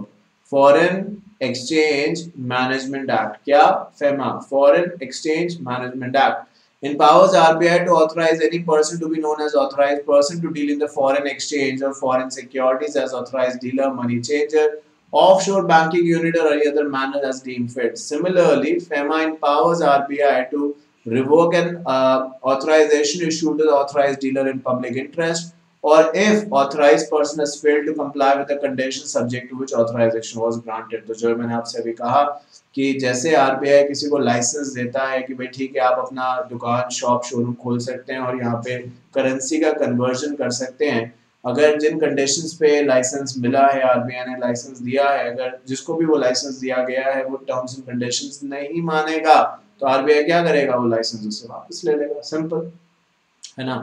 S1: फॉरेन एक्सचेंज मैनेजमेंट एक्ट क्या? FEMA foreign exchange management act empowers RBI to authorize any person to be known as authorized person to deal in the foreign exchange or foreign securities as authorized dealer, money changer, offshore banking unit or any other manner as deemed fit. Similarly, FEMA empowers RBI to revoke an uh, authorization issued to the authorized dealer in public interest or if authorized person has failed to comply with the conditions subject to which authorization was granted. तो जो मैंने आपसे अभी कहा कि जैसे RBI किसी को लाइसेंस देता है कि भाई ठीक है, आप अपना दुकान शॉप शोरूम खोल सकते हैं और यहाँ पे करेंसी का कन्वर्जन कर सकते हैं। अगर जिन कंडीशंस पे लाइसेंस मिला है आरबीआई ने लाइसेंस दिया है, अगर जिसको भी वो लाइसेंस दिया गया है, वो टर्म्स एंड कंडीशंस नहीं मानेगा तो आरबीआई क्या करेगा? वो लाइसेंस उससे वापस ले लेगा। सिंपल है ना?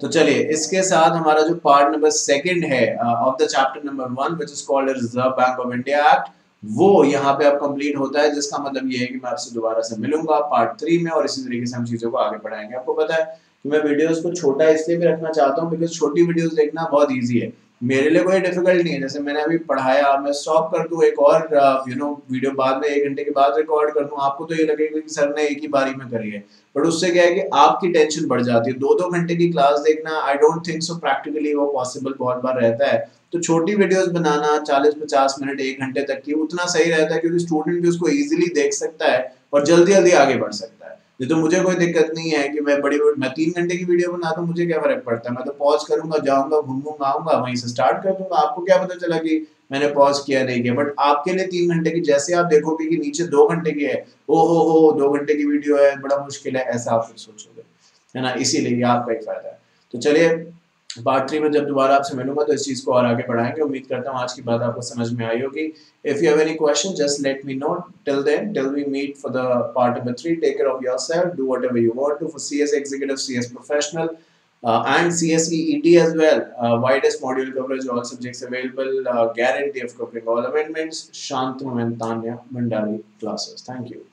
S1: तो चलिए, इसके साथ हमारा जो पार्ट नंबर सेकंड है of the chapter number one which is called reserve bank of India act वो यहाँ पे अब कंप्लीट होता है, जिसका मतलब ये है कि मैं आपसे दोबारा से मिलूँगा पार्ट थ्री में, और इसी तरीके से हम चीज़ों को आगे बढ़ाएँगे। आपको पता है कि मैं वीडियोस को छोटा इसलिए भी रखना चाहता हूँ बिकॉज़ छोटी वीडियोस देखना बहुत ईजी है। मेरे लिए कोई डिफ़िकल्ट नहीं है। जैसे मैंने अभी पढ़ाया, मैं स्टॉप कर दूँ एक और यू नो वीडियो बाद में एक घंटे के बाद रिकॉर्ड कर दूँ, आपको तो ये लगेगा कि सर ने एक ही बारी में करी है। बट उससे क्या है कि आपकी टेंशन बढ़ जाती है। दो दो घंटे की क्लास देखना I don't think so practically वो पॉसिबल बहुत बार रहता है। तो छोटी वीडियोस बनाना 40-50 मिनट एक घंटे तक की, उतना सही रहता है क्योंकि स्टूडेंट भी उसको इजीली देख सकता है और जल्दी जल्दी आगे बढ़ सकता है। ये तो मुझे कोई दिक्कत नहीं है कि मैं बड़ी, मैं तीन घंटे की वीडियो बना दूँ, मुझे क्या फ़र्क पड़ता है? मैं तो पॉज करूँगा, जाऊँगा, घूमूँगा, आऊँगा, वहीं से स्टार्ट कर दूँगा। आपको क्या पता चला कि मैंने पॉज किया नहीं किया? बट आपके लिए तीन घंटे की, जैसे आप देखोगे कि नीचे दो घंटे की है ओ हो हो दो घंटे की वीडियो है, बड़ा मुश्किल है, ऐसा आप सोचोगे। है ना? इसीलिए आपका एक फ़ायदा है। तो चलिए पार्ट थ्री में जब दोबारा आपसे मिलूँगा तो इस चीज़ को और आगे बढ़ाएँगे उम्मीद करता हूँ आज की बात आपको समझ में आई होगी if you have any question just let me know till then till we meet for the part number three take care of yourself do whatever you want to for CS executive CS professional uh, and CSEET as well. Uh, widest module coverage, all subjects available, uh, guarantee of covering all amendments. Shantam and Tanya Mandari classes. Thank you.